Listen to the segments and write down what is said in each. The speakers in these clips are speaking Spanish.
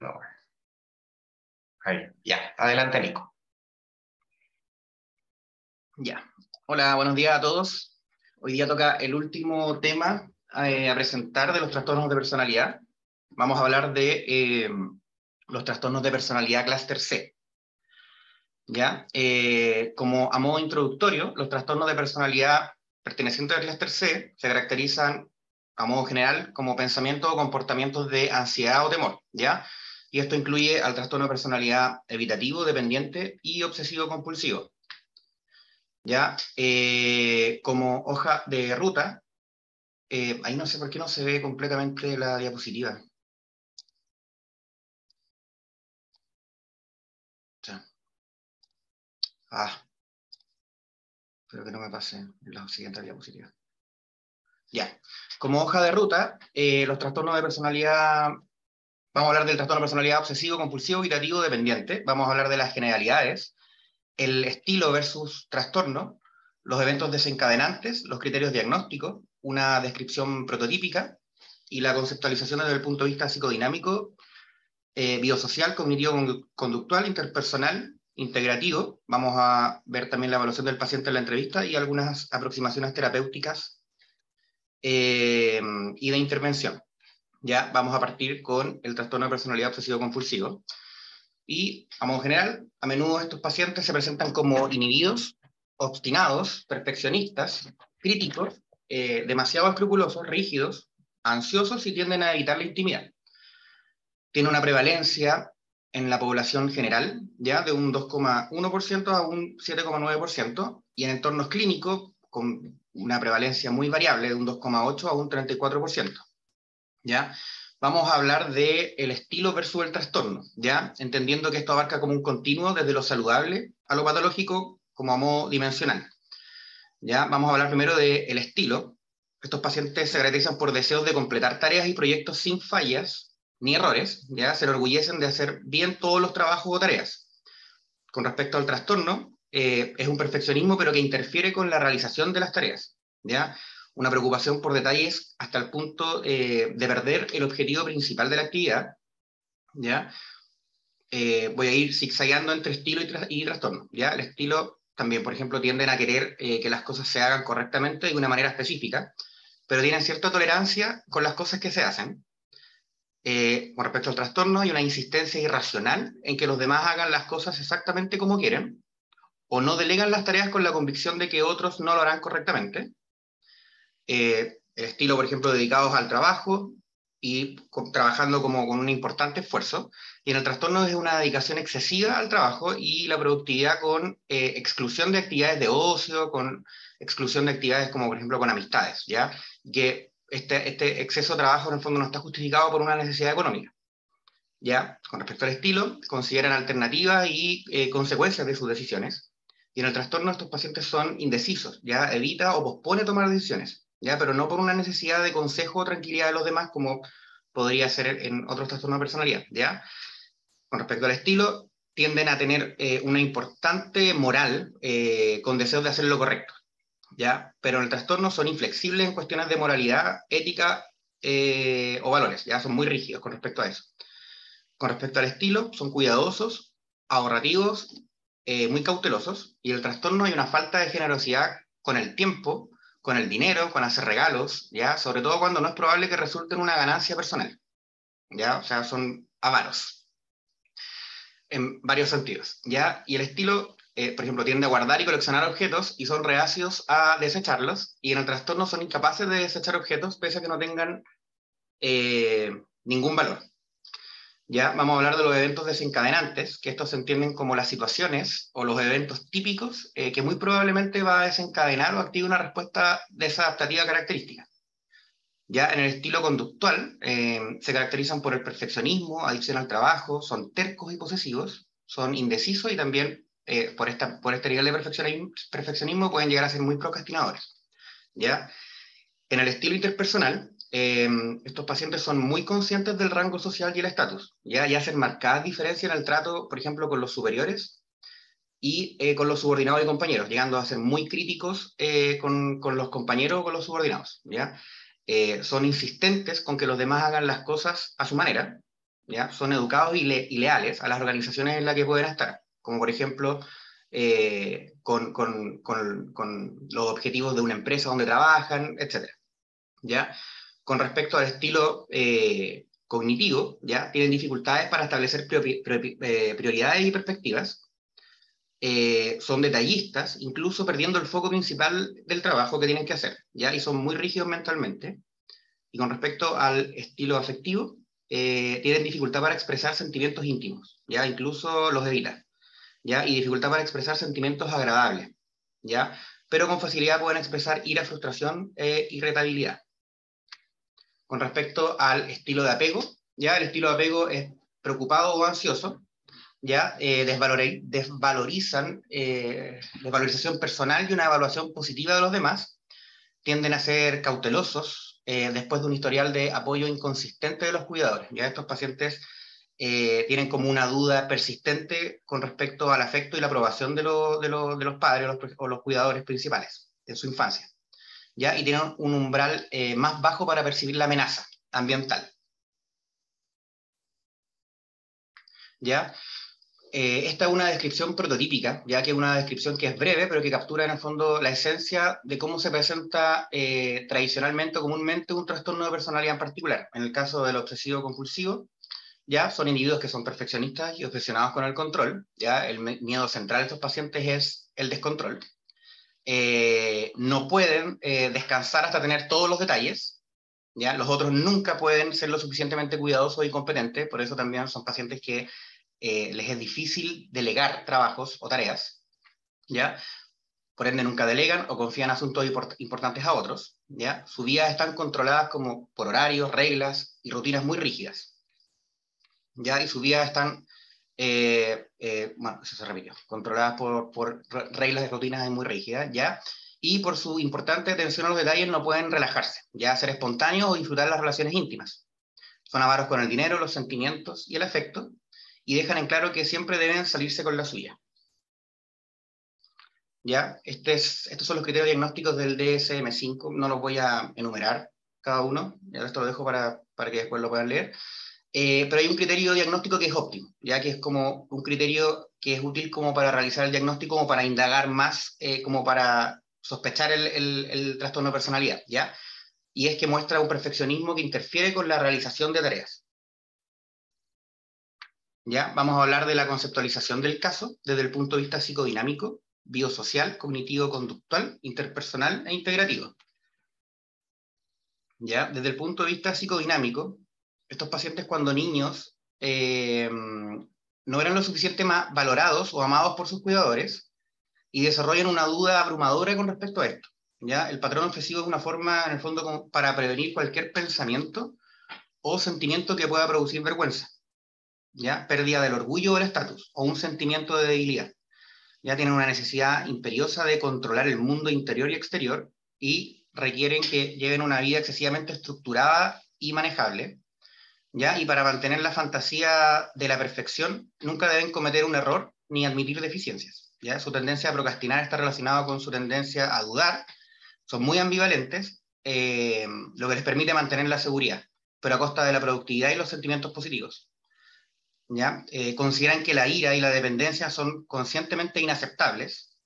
No. Ahí, ya. Adelante, Nico. Ya. Hola, buenos días a todos. Hoy día toca el último tema eh, a presentar de los trastornos de personalidad. Vamos a hablar de eh, los trastornos de personalidad clúster C. ¿Ya? Eh, como a modo introductorio, los trastornos de personalidad pertenecientes al clúster C se caracterizan a modo general como pensamientos o comportamientos de ansiedad o temor, ¿ya? Y esto incluye al trastorno de personalidad evitativo, dependiente y obsesivo compulsivo. ¿Ya? Eh, como hoja de ruta, eh, ahí no sé por qué no se ve completamente la diapositiva. Ah, espero que no me pase la siguiente diapositiva. Ya, como hoja de ruta, eh, los trastornos de personalidad, vamos a hablar del trastorno de personalidad obsesivo, compulsivo, irritativo, dependiente, vamos a hablar de las generalidades, el estilo versus trastorno, los eventos desencadenantes, los criterios diagnósticos, una descripción prototípica y la conceptualización desde el punto de vista psicodinámico, eh, biosocial, cognitivo, conductual, interpersonal integrativo. Vamos a ver también la evaluación del paciente en la entrevista y algunas aproximaciones terapéuticas eh, y de intervención. Ya vamos a partir con el trastorno de personalidad obsesivo-compulsivo. Y, a modo general, a menudo estos pacientes se presentan como inhibidos, obstinados, perfeccionistas, críticos, eh, demasiado escrupulosos, rígidos, ansiosos y tienden a evitar la intimidad. Tiene una prevalencia en la población general, ya de un 2,1% a un 7,9%, y en entornos clínicos, con una prevalencia muy variable, de un 2,8 a un 34%. ¿Ya? Vamos a hablar el estilo versus el trastorno, ¿ya? entendiendo que esto abarca como un continuo desde lo saludable a lo patológico como a modo dimensional. ¿ya? Vamos a hablar primero del el estilo. Estos pacientes se caracterizan por deseos de completar tareas y proyectos sin fallas, ni errores, ¿ya? Se enorgullecen de hacer bien todos los trabajos o tareas. Con respecto al trastorno, eh, es un perfeccionismo, pero que interfiere con la realización de las tareas, ¿ya? Una preocupación por detalles hasta el punto eh, de perder el objetivo principal de la actividad, ¿ya? Eh, voy a ir zigzagueando entre estilo y, trastorno, ¿ya? El estilo también, por ejemplo, tienden a querer que las cosas se hagan correctamente de una manera específica, pero tienen cierta tolerancia con las cosas que se hacen, eh, con respecto al trastorno, hay una insistencia irracional en que los demás hagan las cosas exactamente como quieren, o no delegan las tareas con la convicción de que otros no lo harán correctamente. Eh, el estilo, por ejemplo, dedicados al trabajo y trabajando como con un importante esfuerzo. Y en el trastorno es una dedicación excesiva al trabajo y la productividad con eh, exclusión de actividades de ocio, con exclusión de actividades como, por ejemplo, con amistades, ¿ya? Que este, este, exceso de trabajo en el fondo no está justificado por una necesidad económica. ¿Ya? Con respecto al estilo, consideran alternativas y eh, consecuencias de sus decisiones. Y en el trastorno estos pacientes son indecisos, ¿ya? Evita o pospone tomar decisiones, ¿ya? Pero no por una necesidad de consejo o tranquilidad de los demás como podría ser en otros trastornos de personalidad, ¿ya? Con respecto al estilo, tienden a tener eh, una importante moral eh, con deseos de hacer lo correcto, ¿ya? Pero en el trastorno son inflexibles en cuestiones de moralidad, ética eh, o valores, ¿ya? Son muy rígidos con respecto a eso. Con respecto al estilo, son cuidadosos, ahorrativos, muy cautelosos, y el trastorno hay una falta de generosidad con el tiempo, con el dinero, con hacer regalos, ¿ya? Sobre todo cuando no es probable que resulte en una ganancia personal, ¿ya? O sea, son avaros en varios sentidos, ¿ya? Y el estilo eh, por ejemplo, tienden a guardar y coleccionar objetos y son reacios a desecharlos, y en el trastorno son incapaces de desechar objetos pese a que no tengan eh, ningún valor. Ya vamos a hablar de los eventos desencadenantes, que estos se entienden como las situaciones o los eventos típicos eh, que muy probablemente va a desencadenar o activar una respuesta desadaptativa característica. Ya en el estilo conductual se caracterizan por el perfeccionismo, adicción al trabajo, son tercos y posesivos, son indecisos y también eh, por, esta, por este nivel de perfeccionismo, pueden llegar a ser muy procrastinadores. ¿ya? En el estilo interpersonal, eh, estos pacientes son muy conscientes del rango social y el estatus, ¿ya? y hacen marcada diferencia en el trato, por ejemplo, con los superiores y eh, con los subordinados y compañeros, llegando a ser muy críticos con, con, los compañeros o con los subordinados. ¿ya? son insistentes con que los demás hagan las cosas a su manera, ¿ya? Son educados y, leales a las organizaciones en las que pueden estar, como por ejemplo eh, con, con, con, los objetivos de una empresa donde trabajan, etc. ¿ya? Con respecto al estilo eh, cognitivo, ¿ya? tienen dificultades para establecer eh, prioridades y perspectivas, son detallistas, incluso perdiendo el foco principal del trabajo que tienen que hacer, ¿ya? y son muy rígidos mentalmente. Y con respecto al estilo afectivo, tienen dificultad para expresar sentimientos íntimos, ¿ya? incluso los evitan. ¿ya? Y dificultad para expresar sentimientos agradables, ¿ya? Pero con facilidad pueden expresar ira, frustración e irritabilidad. Con respecto al estilo de apego, ¿ya? El estilo de apego es preocupado o ansioso, ¿ya? Eh, desvalorizan eh, desvalorización personal y una evaluación positiva de los demás, tienden a ser cautelosos eh, después de un historial de apoyo inconsistente de los cuidadores. Ya estos pacientes eh, tienen como una duda persistente con respecto al afecto y la aprobación de, de, los padres o los, cuidadores principales en su infancia. ¿Ya? Y tienen un umbral eh, más bajo para percibir la amenaza ambiental. ¿Ya? Eh, esta es una descripción prototípica, ya que es una descripción que es breve, pero que captura en el fondo la esencia de cómo se presenta tradicionalmente o comúnmente un trastorno de personalidad en particular. En el caso del obsesivo compulsivo, ya son individuos que son perfeccionistas y obsesionados con el control, ya el miedo central de estos pacientes es el descontrol. Eh, no pueden eh, descansar hasta tener todos los detalles, ya los otros nunca pueden ser lo suficientemente cuidadosos y competentes, por eso también son pacientes que eh, les es difícil delegar trabajos o tareas, ya por ende nunca delegan o confían asuntos importantes a otros, ya sus vidas están controladas como por horarios, reglas y rutinas muy rígidas. ¿ya? Y sus vidas están, eh, eh, bueno, eso se repitió, controladas por, por reglas de rutinas muy rígidas, ¿ya? Y por su importante atención a los detalles no pueden relajarse, ya ser espontáneos o disfrutar las relaciones íntimas. Son avaros con el dinero, los sentimientos y el afecto, y dejan en claro que siempre deben salirse con la suya. ¿Ya? Este es, estos son los criterios diagnósticos del DSM-5, no los voy a enumerar cada uno, ya esto lo dejo para, para que después lo puedan leer. Eh, pero hay un criterio diagnóstico que es óptimo, ya que es como un criterio que es útil como para realizar el diagnóstico, como para indagar más, eh, como para sospechar el, el, trastorno de personalidad, ¿ya? Y es que muestra un perfeccionismo que interfiere con la realización de tareas. ¿Ya? Vamos a hablar de la conceptualización del caso desde el punto de vista psicodinámico, biosocial, cognitivo-conductual, interpersonal e integrativo. ¿Ya? Desde el punto de vista psicodinámico, estos pacientes cuando niños eh, no eran lo suficientemente valorados o amados por sus cuidadores y desarrollan una duda abrumadora con respecto a esto. ¿ya? El patrón obsesivo es una forma, en el fondo, para prevenir cualquier pensamiento o sentimiento que pueda producir vergüenza, ¿ya? pérdida del orgullo o el estatus, o un sentimiento de debilidad. Ya tienen una necesidad imperiosa de controlar el mundo interior y exterior y requieren que lleven una vida excesivamente estructurada y manejable, ¿ya? Y para mantener la fantasía de la perfección, nunca deben cometer un error ni admitir deficiencias, ¿ya? Su tendencia a procrastinar está relacionada con su tendencia a dudar, son muy ambivalentes, eh, lo que les permite mantener la seguridad, pero a costa de la productividad y los sentimientos positivos. ¿ya? Eh, consideran que la ira y la dependencia son conscientemente inaceptables,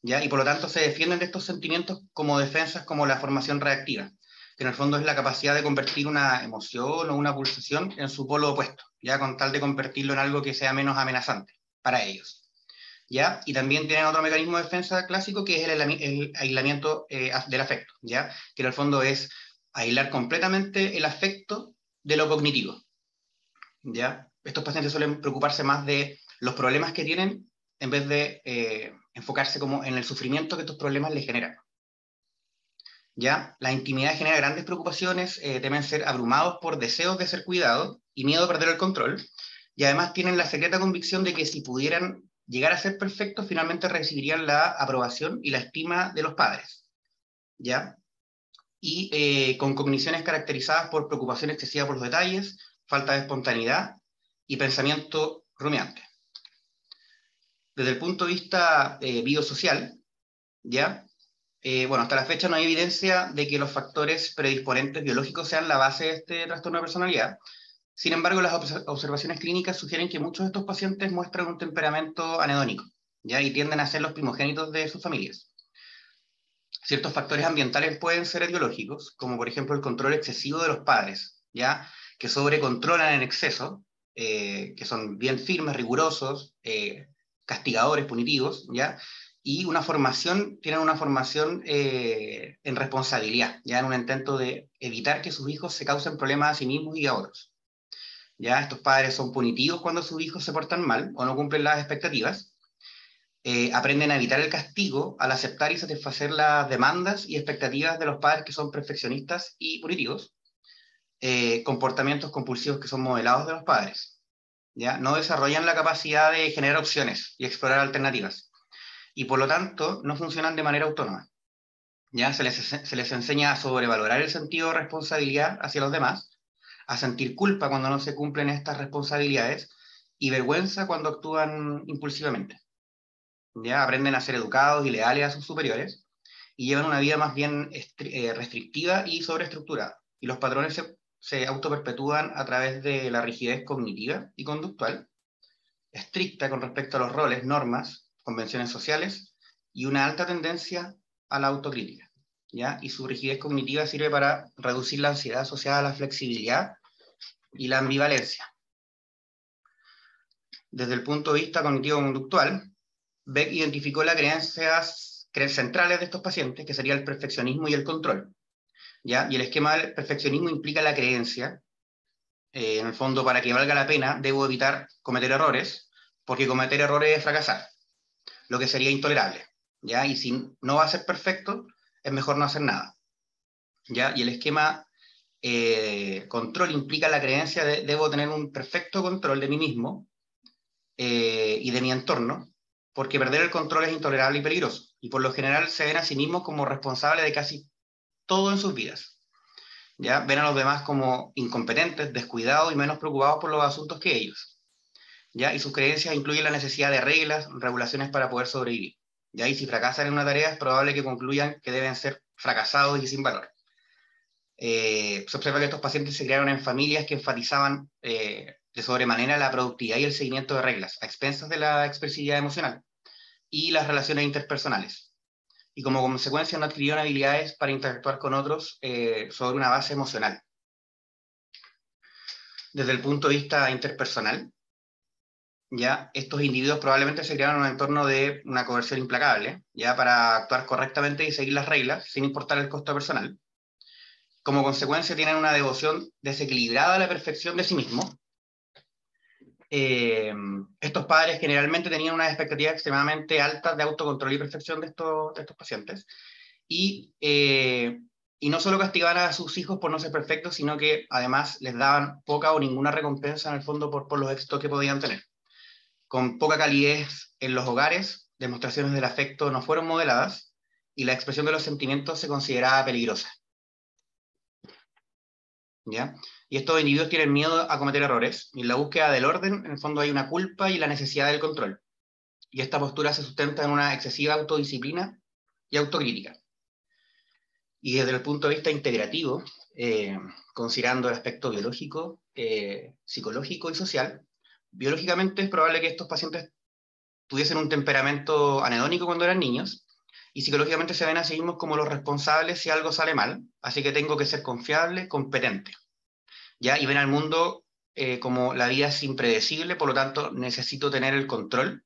¿ya? y por lo tanto se defienden de estos sentimientos como defensas como la formación reactiva que en el fondo es la capacidad de convertir una emoción o una pulsación en su polo opuesto, ya con tal de convertirlo en algo que sea menos amenazante para ellos. ¿Ya? Y también tienen otro mecanismo de defensa clásico que es el, aislamiento eh, del afecto, ¿ya? que en el fondo es aislar completamente el afecto de lo cognitivo. ¿ya? Estos pacientes suelen preocuparse más de los problemas que tienen en vez de eh, enfocarse como en el sufrimiento que estos problemas les generan. ¿Ya? La intimidad genera grandes preocupaciones, eh, temen ser abrumados por deseos de ser cuidados y miedo a perder el control, y además tienen la secreta convicción de que si pudieran llegar a ser perfectos, finalmente recibirían la aprobación y la estima de los padres, ¿ya? Y eh, con cogniciones caracterizadas por preocupación excesiva por los detalles, falta de espontaneidad y pensamiento rumiante. Desde el punto de vista eh, biosocial, ¿ya? Eh, bueno, hasta la fecha no hay evidencia de que los factores predisponentes biológicos sean la base de este trastorno de personalidad, Sin embargo, las observaciones clínicas sugieren que muchos de estos pacientes muestran un temperamento anedónico, ¿ya? y tienden a ser los primogénitos de sus familias. Ciertos factores ambientales pueden ser etiológicos, como por ejemplo el control excesivo de los padres, ¿ya? que sobrecontrolan en exceso, eh, que son bien firmes, rigurosos, eh, castigadores, punitivos, ¿ya? Y una formación, tienen una formación eh, en responsabilidad, ya en un intento de evitar que sus hijos se causen problemas a sí mismos y a otros. Ya estos padres son punitivos cuando sus hijos se portan mal o no cumplen las expectativas. Eh, aprenden a evitar el castigo al aceptar y satisfacer las demandas y expectativas de los padres que son perfeccionistas y punitivos. Eh, comportamientos compulsivos que son modelados de los padres. ¿ya? No desarrollan la capacidad de generar opciones y explorar alternativas. Y por lo tanto, no funcionan de manera autónoma. ¿ya? Se, les, se les enseña a sobrevalorar el sentido de responsabilidad hacia los demás a sentir culpa cuando no se cumplen estas responsabilidades y vergüenza cuando actúan impulsivamente. ¿Ya? Aprenden a ser educados y leales a sus superiores y llevan una vida más bien eh, restrictiva y sobreestructurada. Y los patrones se, se autoperpetúan a través de la rigidez cognitiva y conductual, estricta con respecto a los roles, normas, convenciones sociales y una alta tendencia a la autocrítica. Y su rigidez cognitiva sirve para reducir la ansiedad asociada a la flexibilidad y la ambivalencia. Desde el punto de vista cognitivo-conductual, Beck identificó las creencias centrales de estos pacientes, que sería el perfeccionismo y el control. ¿ya? Y el esquema del perfeccionismo implica la creencia, eh, en el fondo, para que valga la pena, debo evitar cometer errores, porque cometer errores es fracasar, lo que sería intolerable. ¿ya? Y si no va a ser perfecto, es mejor no hacer nada. ¿ya? Y el esquema eh, control implica la creencia de debo tener un perfecto control de mí mismo eh, y de mi entorno, porque perder el control es intolerable y peligroso. Y por lo general se ven a sí mismos como responsables de casi todo en sus vidas. ¿ya? Ven a los demás como incompetentes, descuidados y menos preocupados por los asuntos que ellos. ¿Ya? Y sus creencias incluyen la necesidad de reglas, regulaciones para poder sobrevivir. Y si fracasan en una tarea, es probable que concluyan que deben ser fracasados y sin valor. Eh, se observa que estos pacientes se criaron en familias que enfatizaban eh, de sobremanera la productividad y el seguimiento de reglas, a expensas de la expresividad emocional y las relaciones interpersonales. Y como consecuencia no adquirieron habilidades para interactuar con otros eh, sobre una base emocional. Desde el punto de vista interpersonal, ya estos individuos probablemente se crearon en un entorno de una coerción implacable, ya para actuar correctamente y seguir las reglas, sin importar el costo personal. Como consecuencia tienen una devoción desequilibrada a la perfección de sí mismos. Eh, estos padres generalmente tenían una expectativa extremadamente alta de autocontrol y perfección de estos, de estos pacientes. Y, eh, y no solo castigaban a sus hijos por no ser perfectos, sino que además les daban poca o ninguna recompensa en el fondo por, por los éxitos que podían tener con poca calidez en los hogares, demostraciones del afecto no fueron modeladas y la expresión de los sentimientos se consideraba peligrosa. ¿Ya? Y estos individuos tienen miedo a cometer errores, y en la búsqueda del orden, en el fondo hay una culpa y la necesidad del control. Y esta postura se sustenta en una excesiva autodisciplina y autocrítica. Y desde el punto de vista integrativo, eh, considerando el aspecto biológico, eh, psicológico y social, biológicamente es probable que estos pacientes tuviesen un temperamento anedónico cuando eran niños y psicológicamente se ven a sí mismos como los responsables si algo sale mal, así que tengo que ser confiable, competente. ¿ya? Y ven al mundo eh, como la vida es impredecible, por lo tanto necesito tener el control,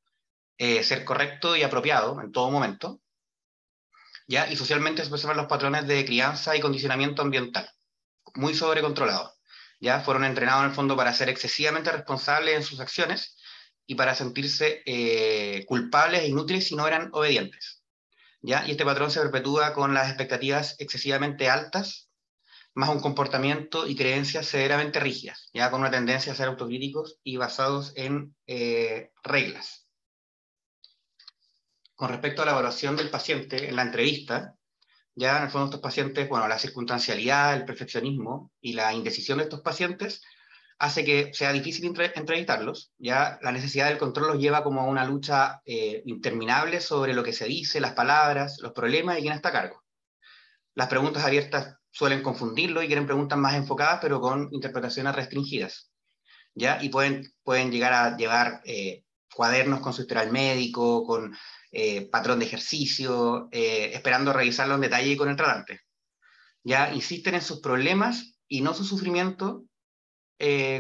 eh, ser correcto y apropiado en todo momento. ¿ya? Y socialmente se observan los patrones de crianza y condicionamiento ambiental, muy sobrecontrolados ya fueron entrenados en el fondo para ser excesivamente responsables en sus acciones y para sentirse eh, culpables e inútiles si no eran obedientes. ¿ya? Y este patrón se perpetúa con las expectativas excesivamente altas, más un comportamiento y creencias severamente rígidas, ya con una tendencia a ser autocríticos y basados en eh, reglas. Con respecto a la evaluación del paciente en la entrevista, ya en el fondo estos pacientes, bueno, la circunstancialidad, el perfeccionismo y la indecisión de estos pacientes hace que sea difícil entrevistarlos, ya la necesidad del control los lleva como a una lucha eh, interminable sobre lo que se dice, las palabras, los problemas y quién está a cargo. Las preguntas abiertas suelen confundirlo y quieren preguntas más enfocadas, pero con interpretaciones restringidas. ¿ya? Y pueden, pueden llegar a llevar eh, cuadernos con su historial médico, con eh, patrón de ejercicio, eh, esperando revisarlo en detalle con el tratante. ¿ya? Insisten en sus problemas y no su sufrimiento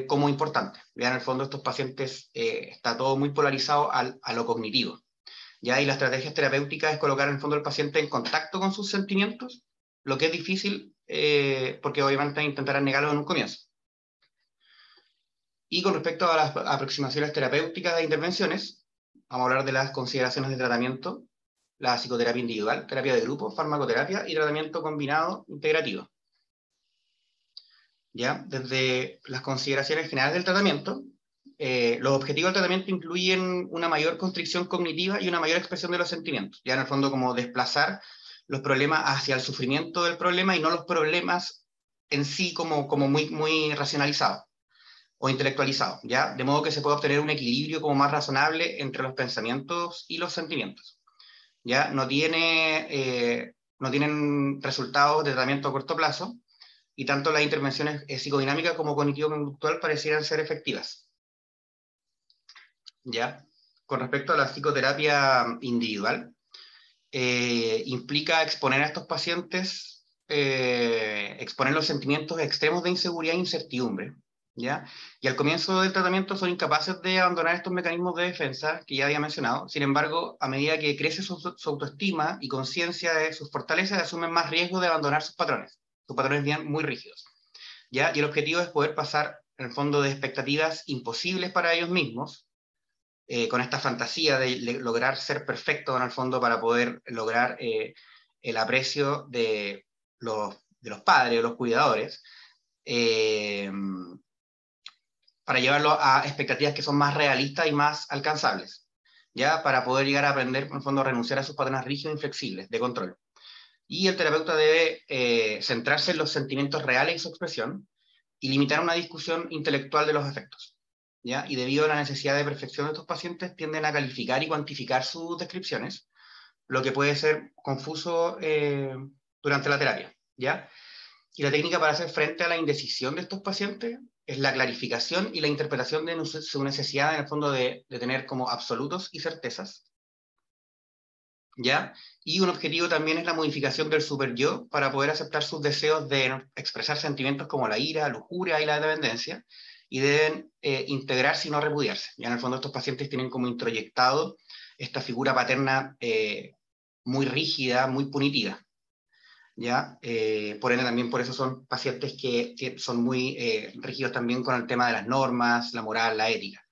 como importante. ¿ya? En el fondo estos pacientes está todo muy polarizado al, a lo cognitivo. ¿ya? Y la estrategia terapéutica es colocar en el fondo al paciente en contacto con sus sentimientos, lo que es difícil porque obviamente intentarán negarlo en un comienzo. Y con respecto a las aproximaciones terapéuticas e intervenciones, vamos a hablar de las consideraciones de tratamiento, la psicoterapia individual, terapia de grupo, farmacoterapia y tratamiento combinado integrativo. ¿Ya? Desde las consideraciones generales del tratamiento, eh, los objetivos del tratamiento incluyen una mayor constricción cognitiva y una mayor expresión de los sentimientos. Ya en el fondo como desplazar los problemas hacia el sufrimiento del problema y no los problemas en sí como, como muy, muy racionalizados o intelectualizado, ¿ya? De modo que se puede obtener un equilibrio como más razonable entre los pensamientos y los sentimientos, ¿ya? No, tiene, eh, no tienen resultados de tratamiento a corto plazo y tanto las intervenciones psicodinámicas como cognitivo-conductual parecieran ser efectivas, ¿ya? Con respecto a la psicoterapia individual, eh, implica exponer a estos pacientes, eh, exponer los sentimientos extremos de inseguridad e incertidumbre, ¿ya? Y al comienzo del tratamiento son incapaces de abandonar estos mecanismos de defensa que ya había mencionado. Sin embargo, a medida que crece su, autoestima y conciencia de sus fortalezas, asumen más riesgo de abandonar sus patrones, sus patrones bien muy rígidos. ¿ya? Y el objetivo es poder pasar, en el fondo, de expectativas imposibles para ellos mismos, eh, con esta fantasía de lograr ser perfectos, en el fondo, para poder lograr eh, el aprecio de los, de los padres, de los cuidadores, eh, para llevarlo a expectativas que son más realistas y más alcanzables, ¿ya? Para poder llegar a aprender, en el fondo, a renunciar a sus patrones rígidos e inflexibles de control. Y el terapeuta debe eh, centrarse en los sentimientos reales y su expresión y limitar una discusión intelectual de los efectos. ¿ya? Y debido a la necesidad de perfección de estos pacientes, tienden a calificar y cuantificar sus descripciones, lo que puede ser confuso eh, durante la terapia. ¿ya? Y la técnica para hacer frente a la indecisión de estos pacientes es la clarificación y la interpretación de su necesidad, en el fondo, de, tener como absolutos y certezas. ¿Ya? Y un objetivo también es la modificación del super yo para poder aceptar sus deseos de expresar sentimientos como la ira, lujuria y la dependencia, y deben eh, integrarse y no repudiarse. Ya en el fondo estos pacientes tienen como introyectado esta figura paterna eh, muy rígida, muy punitiva. ¿Ya? Eh, por ende, también por eso son pacientes que, son muy eh, también con el tema de las normas, la moral, la ética,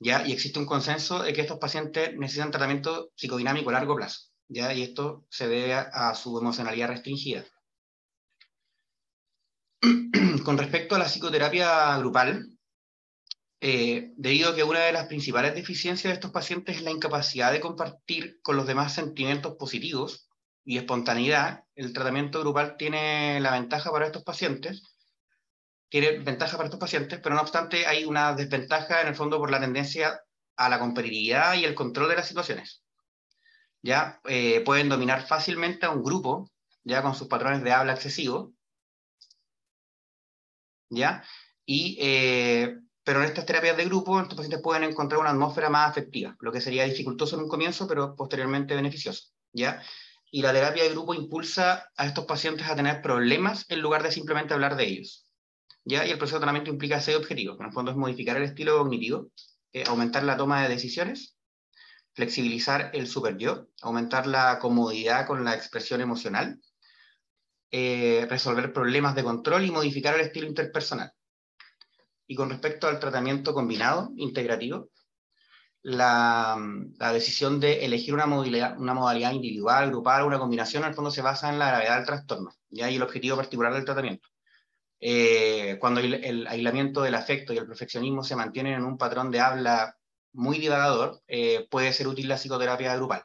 ¿ya? Y existe un consenso de que estos pacientes necesitan tratamiento psicodinámico a largo plazo, ¿ya? Y esto se debe a, su emocionalidad restringida. con respecto a la psicoterapia grupal, eh, debido a que una de las principales deficiencias de estos pacientes es la incapacidad de compartir con los demás sentimientos positivos, y espontaneidad, el tratamiento grupal tiene la ventaja para estos pacientes, tiene ventaja para estos pacientes, pero no obstante hay una desventaja en el fondo por la tendencia a la competitividad y el control de las situaciones. Ya eh, pueden dominar fácilmente a un grupo, ya con sus patrones de habla excesivo, ya, y, eh, pero en estas terapias de grupo, estos pacientes pueden encontrar una atmósfera más afectiva, lo que sería dificultoso en un comienzo, pero posteriormente beneficioso, ya, y la terapia de grupo impulsa a estos pacientes a tener problemas en lugar de simplemente hablar de ellos. ¿ya? Y el proceso de tratamiento implica seis objetivos, que en el fondo es modificar el estilo cognitivo, eh, aumentar la toma de decisiones, flexibilizar el super aumentar la comodidad con la expresión emocional, eh, resolver problemas de control y modificar el estilo interpersonal. Y con respecto al tratamiento combinado, integrativo, la, decisión de elegir una modalidad, una modalidad individual, grupal una combinación, el fondo se basa en la gravedad del trastorno ¿ya? y el objetivo particular del tratamiento. Eh, cuando el, aislamiento del afecto y el perfeccionismo se mantienen en un patrón de habla muy divagador, eh, puede ser útil la psicoterapia grupal.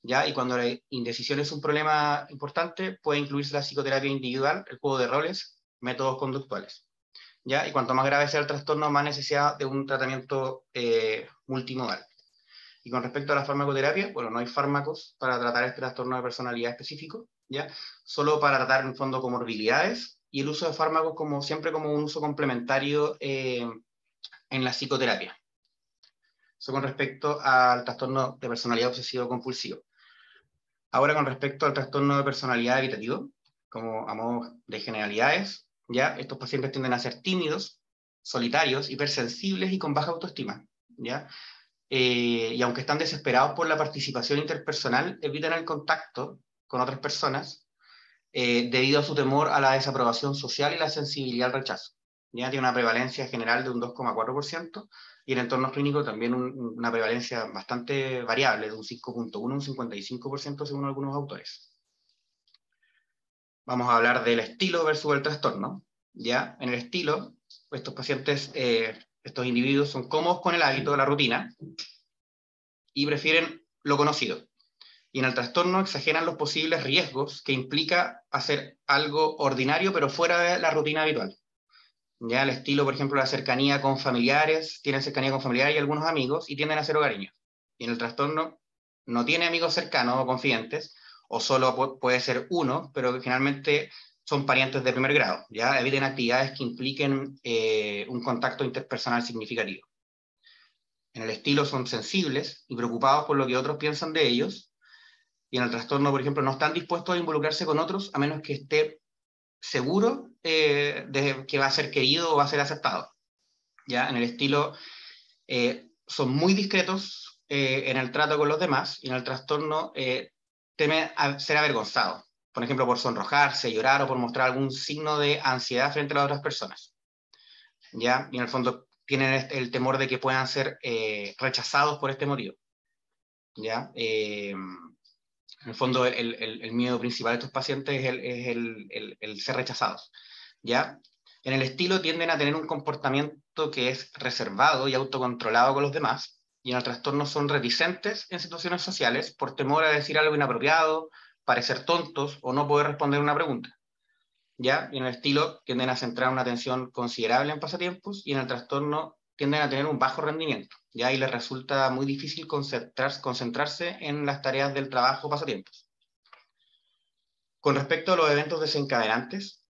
¿ya? Y cuando la indecisión es un problema importante, puede incluirse la psicoterapia individual, el juego de roles, métodos conductuales. Y cuanto más grave sea el trastorno, más necesidad de un tratamiento eh, multimodal. Y con respecto a la farmacoterapia, bueno, no hay fármacos para tratar este trastorno de personalidad específico, ¿ya? Solo para tratar en fondo comorbilidades y el uso de fármacos como siempre como un uso complementario eh, en la psicoterapia. Eso con respecto al trastorno de personalidad obsesivo-compulsivo. Ahora con respecto al trastorno de personalidad evitativo, como a modo de generalidades, ya estos pacientes tienden a ser tímidos, solitarios, hipersensibles y con baja autoestima, ¿ya? Eh, y aunque están desesperados por la participación interpersonal, evitan el contacto con otras personas eh, debido a su temor a la desaprobación social y la sensibilidad al rechazo. Ya tiene una prevalencia general de un 2,4% y en entorno clínico también una prevalencia bastante variable, de un 5.1 un 55% según algunos autores. Vamos a hablar del estilo versus el trastorno. Ya en el estilo, estos pacientes, eh, estos individuos son cómodos con el hábito, de la rutina, y prefieren lo conocido y en el trastorno exageran los posibles riesgos que implica hacer algo ordinario pero fuera de la rutina habitual. Ya el estilo, por ejemplo, la cercanía con familiares, tienen cercanía con familiares y algunos amigos y tienden a ser hogareños. Y en el trastorno no tiene amigos cercanos o confidentes, o solo puede ser uno, pero finalmente son parientes de primer grado. Ya eviten actividades que impliquen eh, un contacto interpersonal significativo. En el estilo son sensibles y preocupados por lo que otros piensan de ellos, y en el trastorno, por ejemplo, no están dispuestos a involucrarse con otros a menos que esté seguro eh, de que va a ser querido o va a ser aceptado. ¿Ya? En el estilo, eh, son muy discretos en el trato con los demás y en el trastorno temen a ser avergonzados, por ejemplo, por sonrojarse, llorar o por mostrar algún signo de ansiedad frente a las otras personas. ¿Ya? Y en el fondo tienen el temor de que puedan ser rechazados por este motivo. ¿Ya? En el fondo, el, miedo principal de estos pacientes es, el, ser rechazados. ¿ya? En el estilo tienden a tener un comportamiento que es reservado y autocontrolado con los demás, y en el trastorno son reticentes en situaciones sociales por temor a decir algo inapropiado, parecer tontos o no poder responder una pregunta. ¿ya? Y en el estilo tienden a centrar una atención considerable en pasatiempos, y en el trastorno tienden a tener un bajo rendimiento, ya y les resulta muy difícil concentrarse en las tareas del trabajo o pasatiempos. Con respecto a los eventos desencadenantes,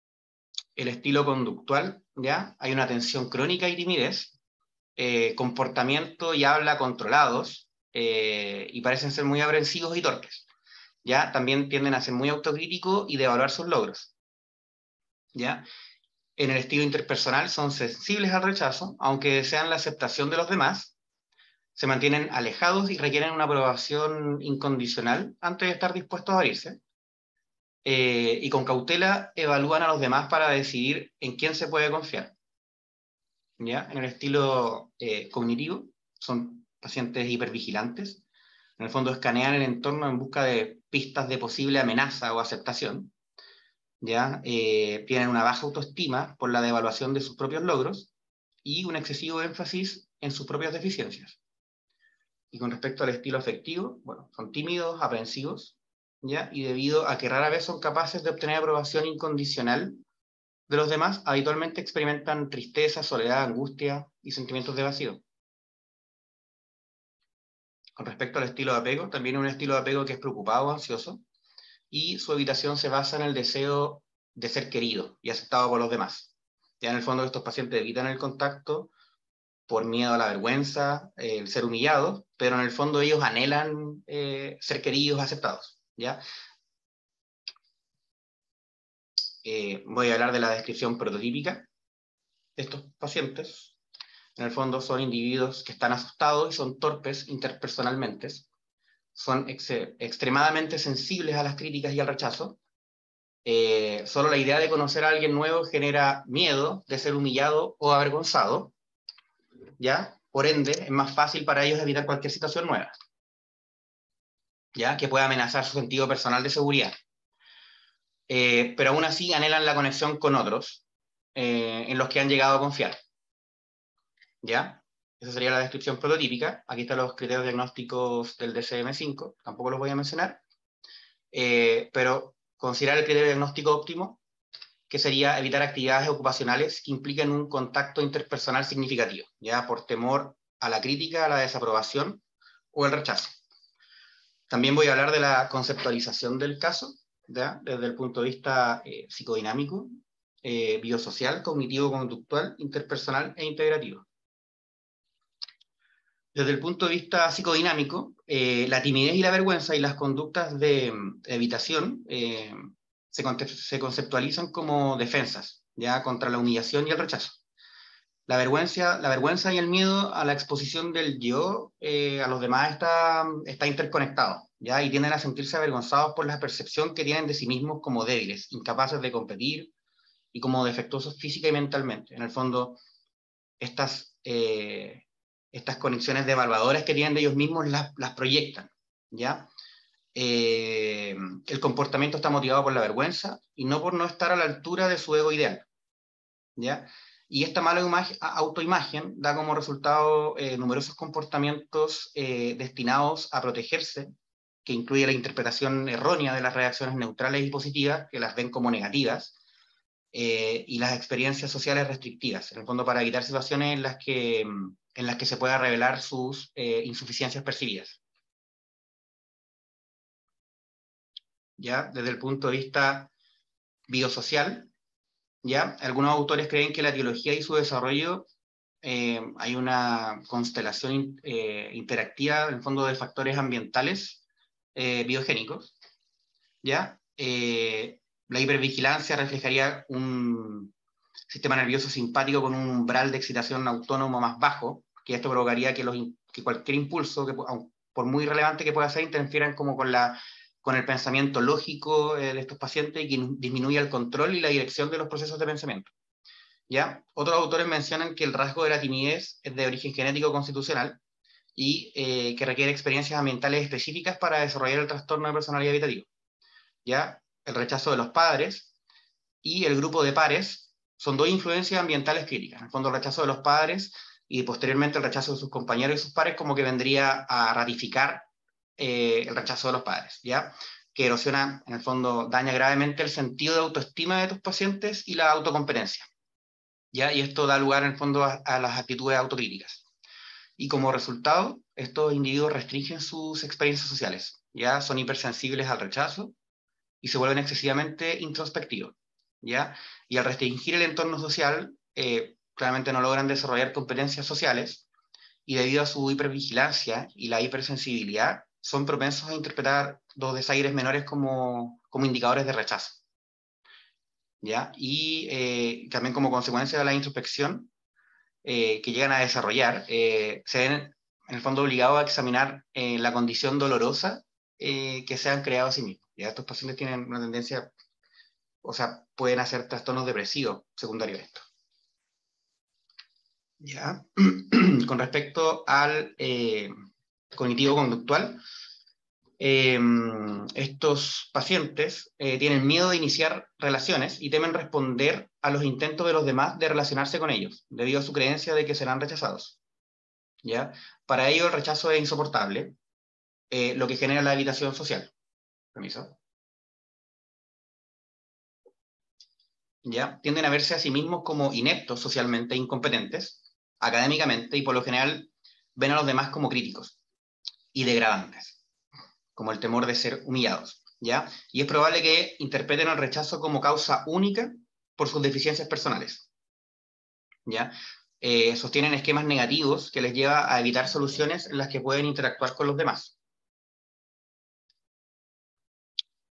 el estilo conductual, ya hay una tensión crónica y timidez, eh, comportamiento y habla controlados, eh, y parecen ser muy aprensivos y torpes. Ya también tienden a ser muy autocríticos y de evaluar sus logros. ¿ya? en el estilo interpersonal son sensibles al rechazo, aunque desean la aceptación de los demás, se mantienen alejados y requieren una aprobación incondicional antes de estar dispuestos a abrirse, eh, y con cautela evalúan a los demás para decidir en quién se puede confiar. En el estilo eh, cognitivo son pacientes hipervigilantes, en el fondo escanean el entorno en busca de pistas de posible amenaza o aceptación, ¿ya? Eh, tienen una baja autoestima por la devaluación de sus propios logros y un excesivo énfasis en sus propias deficiencias. Y con respecto al estilo afectivo, bueno, son tímidos, aprensivos, ¿ya? y debido a que rara vez son capaces de obtener aprobación incondicional de los demás, habitualmente experimentan tristeza, soledad, angustia y sentimientos de vacío. Con respecto al estilo de apego, también un estilo de apego que es preocupado, ansioso, y su evitación se basa en el deseo de ser querido y aceptado por los demás. Ya en el fondo estos pacientes evitan el contacto por miedo a la vergüenza, el ser humillado, pero en el fondo ellos anhelan eh, ser queridos, aceptados. ¿ya? Eh, voy a hablar de la descripción prototípica de estos pacientes. En el fondo son individuos que están asustados y son torpes interpersonalmente, son extremadamente sensibles a las críticas y al rechazo. Eh, solo la idea de conocer a alguien nuevo genera miedo de ser humillado o avergonzado, ¿ya? Por ende, es más fácil para ellos evitar cualquier situación nueva, ¿ya? Que pueda amenazar su sentido personal de seguridad. Eh, pero aún así anhelan la conexión con otros eh, en los que han llegado a confiar, ¿ya? Esa sería la descripción prototípica. Aquí están los criterios diagnósticos del DCM5, tampoco los voy a mencionar. Eh, pero considerar el criterio diagnóstico óptimo, que sería evitar actividades ocupacionales que impliquen un contacto interpersonal significativo, ya por temor a la crítica, a la desaprobación o el rechazo. También voy a hablar de la conceptualización del caso, ¿ya? desde el punto de vista eh, psicodinámico, eh, biosocial, cognitivo-conductual, interpersonal e integrativo. Desde el punto de vista psicodinámico, eh, la timidez y la vergüenza y las conductas de, evitación eh, se, se, conceptualizan como defensas, ya contra la humillación y el rechazo. La vergüenza, la vergüenza y el miedo a la exposición del yo eh, a los demás está, está interconectado, ¿ya? y tienden a sentirse avergonzados por la percepción que tienen de sí mismos como débiles, incapaces de competir y como defectuosos física y mentalmente. En el fondo, estas, estas conexiones devaluadoras que tienen de ellos mismos las, las proyectan, ¿ya? Eh, el comportamiento está motivado por la vergüenza y no por no estar a la altura de su ego ideal, ¿ya? Y esta mala autoimagen da como resultado eh, numerosos comportamientos eh, destinados a protegerse, que incluye la interpretación errónea de las reacciones neutrales y positivas, que las ven como negativas, y las experiencias sociales restrictivas, en el fondo para evitar situaciones en las que mm, en las que se pueda revelar sus eh, insuficiencias percibidas. ¿Ya? Desde el punto de vista biosocial, ¿ya? Algunos autores creen que la etiología y su desarrollo eh, hay una constelación eh, interactiva, en el fondo, de factores ambientales biogénicos, ¿ya? la hipervigilancia reflejaría un, sistema nervioso simpático con un umbral de excitación autónomo más bajo, que esto provocaría que, los, que cualquier impulso, que, por muy relevante que pueda ser, interfieran como con, la, con el pensamiento lógico eh, de estos pacientes y que disminuya el control y la dirección de los procesos de pensamiento. ¿Ya? Otros autores mencionan que el rasgo de la timidez es de origen genético constitucional y eh, que requiere experiencias ambientales específicas para desarrollar el trastorno de personalidad evitativo. ¿Ya? El rechazo de los padres y el grupo de pares son dos influencias ambientales críticas. En el fondo, el rechazo de los padres y posteriormente el rechazo de sus compañeros y sus pares, como que vendría a ratificar eh, el rechazo de los padres, ¿ya? Que erosiona, en el fondo, daña gravemente el sentido de autoestima de tus pacientes y la autocompetencia, ¿ya? Y esto da lugar, en el fondo, a las actitudes autocríticas. Y como resultado, estos individuos restringen sus experiencias sociales, ¿ya? Son hipersensibles al rechazo y se vuelven excesivamente introspectivos. ¿ya? Y al restringir el entorno social, eh, claramente no logran desarrollar competencias sociales y debido a su hipervigilancia y la hipersensibilidad, son propensos a interpretar los desaires menores como, como indicadores de rechazo. ¿ya? Y eh, también como consecuencia de la introspección eh, que llegan a desarrollar, se ven en el fondo obligados a examinar la condición dolorosa que se han creado a sí mismos. ¿ya? Estos pacientes tienen una tendencia o sea, pueden hacer trastornos depresivos secundarios a esto. ¿Ya? Con respecto al eh, cognitivo-conductual, em, estos pacientes eh, tienen miedo de iniciar relaciones y temen responder a los intentos de los demás de relacionarse con ellos, debido a su creencia de que serán rechazados. ¿Ya? Para ello el rechazo es insoportable, eh, lo que genera la evitación social. Permiso. ¿ya? tienden a verse a sí mismos como ineptos socialmente, incompetentes, académicamente, y por lo general ven a los demás como críticos y degradantes, como el temor de ser humillados. ¿ya? Y es probable que interpreten el rechazo como causa única por sus deficiencias personales. ¿ya? Eh, sostienen esquemas negativos que les lleva a evitar soluciones en las que pueden interactuar con los demás.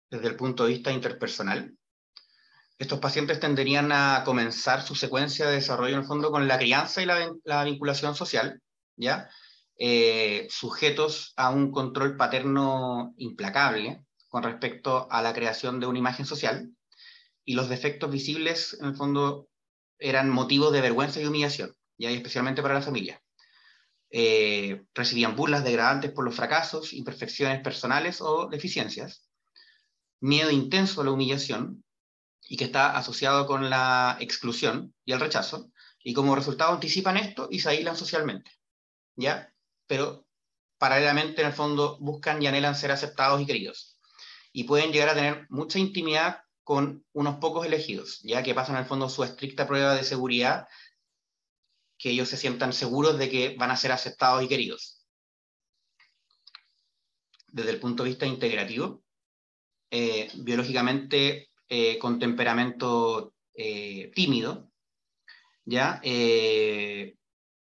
Desde el punto de vista interpersonal, estos pacientes tenderían a comenzar su secuencia de desarrollo en el fondo con la crianza y la, vinculación social, ¿ya? Eh, sujetos a un control paterno implacable con respecto a la creación de una imagen social, y los defectos visibles, en el fondo, eran motivos de vergüenza y humillación, y especialmente para la familia. Eh, recibían burlas degradantes por los fracasos, imperfecciones personales o deficiencias, miedo intenso a la humillación, y que está asociado con la exclusión y el rechazo, y como resultado anticipan esto y se aíslan socialmente, ¿ya? Pero paralelamente, en el fondo, buscan y anhelan ser aceptados y queridos. Y pueden llegar a tener mucha intimidad con unos pocos elegidos, ya que pasan en el fondo su estricta prueba de seguridad, que ellos se sientan seguros de que van a ser aceptados y queridos. Desde el punto de vista integrativo, eh, biológicamente eh, con temperamento eh, tímido, ¿ya?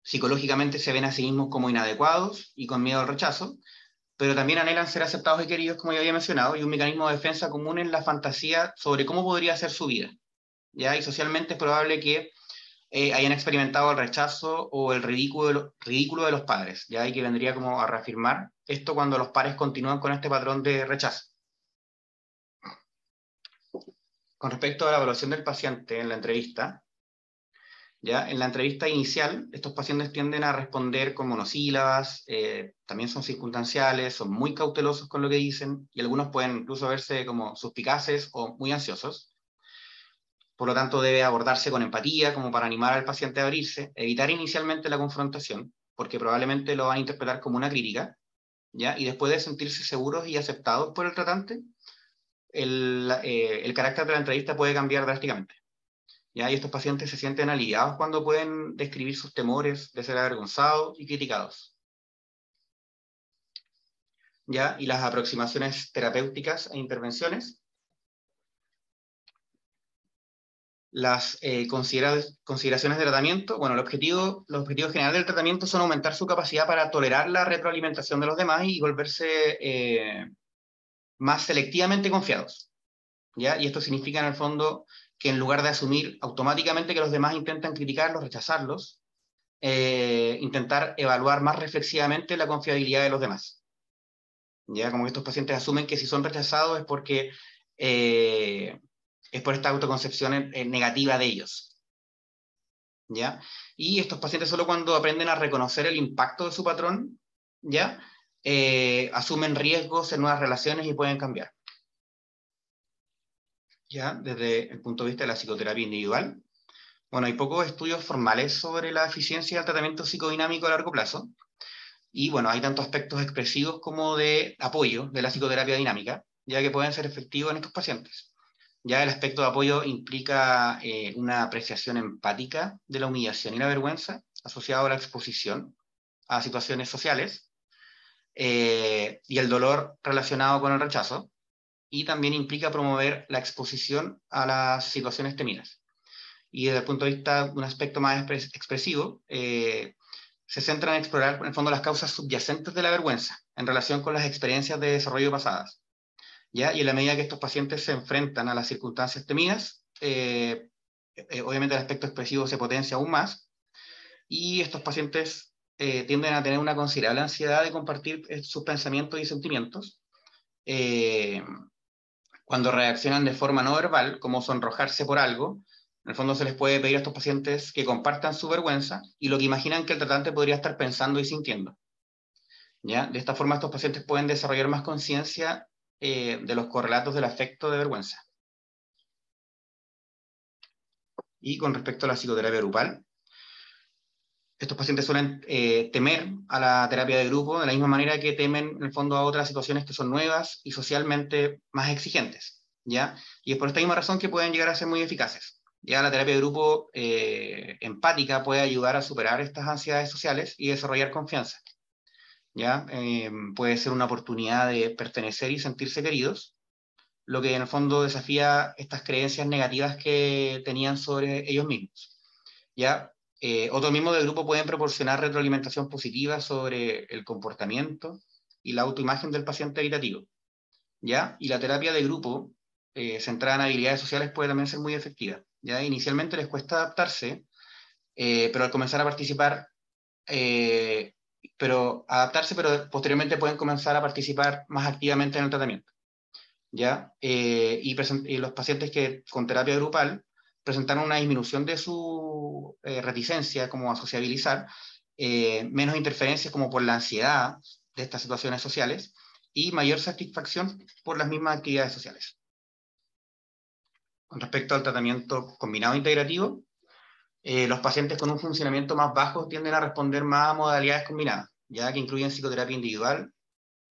Psicológicamente se ven a sí mismos como inadecuados y con miedo al rechazo, pero también anhelan ser aceptados y queridos, como ya había mencionado, y un mecanismo de defensa común en la fantasía sobre cómo podría ser su vida. ¿ya? Y socialmente es probable que eh, hayan experimentado el rechazo o el ridículo de, ridículo de los padres, ¿ya? y que vendría como a reafirmar esto cuando los padres continúan con este patrón de rechazo. Con respecto a la evaluación del paciente en la entrevista, ¿ya? En la entrevista inicial, estos pacientes tienden a responder con monosílabas, eh, también son circunstanciales, son muy cautelosos con lo que dicen, y algunos pueden incluso verse como suspicaces o muy ansiosos. Por lo tanto, debe abordarse con empatía, como para animar al paciente a abrirse, evitar inicialmente la confrontación, porque probablemente lo van a interpretar como una crítica, ¿ya? Y después de sentirse seguros y aceptados por el tratante, el, eh, el carácter de la entrevista puede cambiar drásticamente. Y estos pacientes se sienten aliviados cuando pueden describir sus temores de ser avergonzados y criticados. ¿ya? Y las aproximaciones terapéuticas e intervenciones. Las eh, consideraciones de tratamiento, bueno, el objetivo, los objetivos generales del tratamiento son aumentar su capacidad para tolerar la retroalimentación de los demás y volverse eh, más selectivamente confiados. ¿ya? Y esto significa en el fondo que en lugar de asumir automáticamente que los demás intentan criticarlos, rechazarlos, eh, intentar evaluar más reflexivamente la confiabilidad de los demás. Ya como que estos pacientes asumen que si son rechazados es porque eh, es por esta autoconcepción negativa de ellos. ¿Ya? Y estos pacientes solo cuando aprenden a reconocer el impacto de su patrón, ¿ya? Eh, asumen riesgos en nuevas relaciones y pueden cambiar ya desde el punto de vista de la psicoterapia individual. Bueno, hay pocos estudios formales sobre la eficiencia del tratamiento psicodinámico a largo plazo. Y bueno, hay tanto aspectos expresivos como de apoyo de la psicoterapia dinámica, ya que pueden ser efectivos en estos pacientes. Ya el aspecto de apoyo implica eh, una apreciación empática de la humillación y la vergüenza asociado a la exposición a situaciones sociales eh, y el dolor relacionado con el rechazo, y también implica promover la exposición a las situaciones temidas. Y desde el punto de vista de un aspecto más expresivo, eh, se centra en explorar, en el fondo, las causas subyacentes de la vergüenza en relación con las experiencias de desarrollo pasadas. ¿ya? Y en la medida que estos pacientes se enfrentan a las circunstancias temidas, eh, eh, obviamente el aspecto expresivo se potencia aún más, y estos pacientes tienden a tener una considerable ansiedad de compartir sus pensamientos y sentimientos, cuando reaccionan de forma no verbal, como sonrojarse por algo, en el fondo se les puede pedir a estos pacientes que compartan su vergüenza y lo que imaginan que el tratante podría estar pensando y sintiendo. ¿Ya? De esta forma estos pacientes pueden desarrollar más conciencia eh, de los correlatos del afecto de vergüenza. Y con respecto a la psicoterapia grupal, estos pacientes suelen eh, temer a la terapia de grupo de la misma manera que temen en el fondo a otras situaciones que son nuevas y socialmente más exigentes, ¿ya? Y es por esta misma razón que pueden llegar a ser muy eficaces. Ya la terapia de grupo eh, empática puede ayudar a superar estas ansiedades sociales y desarrollar confianza. ¿ya? Em, puede ser una oportunidad de pertenecer y sentirse queridos, lo que en el fondo desafía estas creencias negativas que tenían sobre ellos mismos. ¿ya? Eh, otros miembros del grupo pueden proporcionar retroalimentación positiva sobre el comportamiento y la autoimagen del paciente evitativo. ¿ya? Y la terapia de grupo eh, centrada en habilidades sociales puede también ser muy efectiva. ¿ya? Inicialmente les cuesta adaptarse, eh, pero al comenzar a participar, pero adaptarse, pero posteriormente pueden comenzar a participar más activamente en el tratamiento. ¿ya? y, y los pacientes que con terapia grupal presentaron una disminución de su eh, reticencia como a sociabilizar, eh, menos interferencias como por la ansiedad de estas situaciones sociales y mayor satisfacción por las mismas actividades sociales. Con respecto al tratamiento combinado integrativo, eh, los pacientes con un funcionamiento más bajo tienden a responder más a modalidades combinadas, ya que incluyen psicoterapia individual,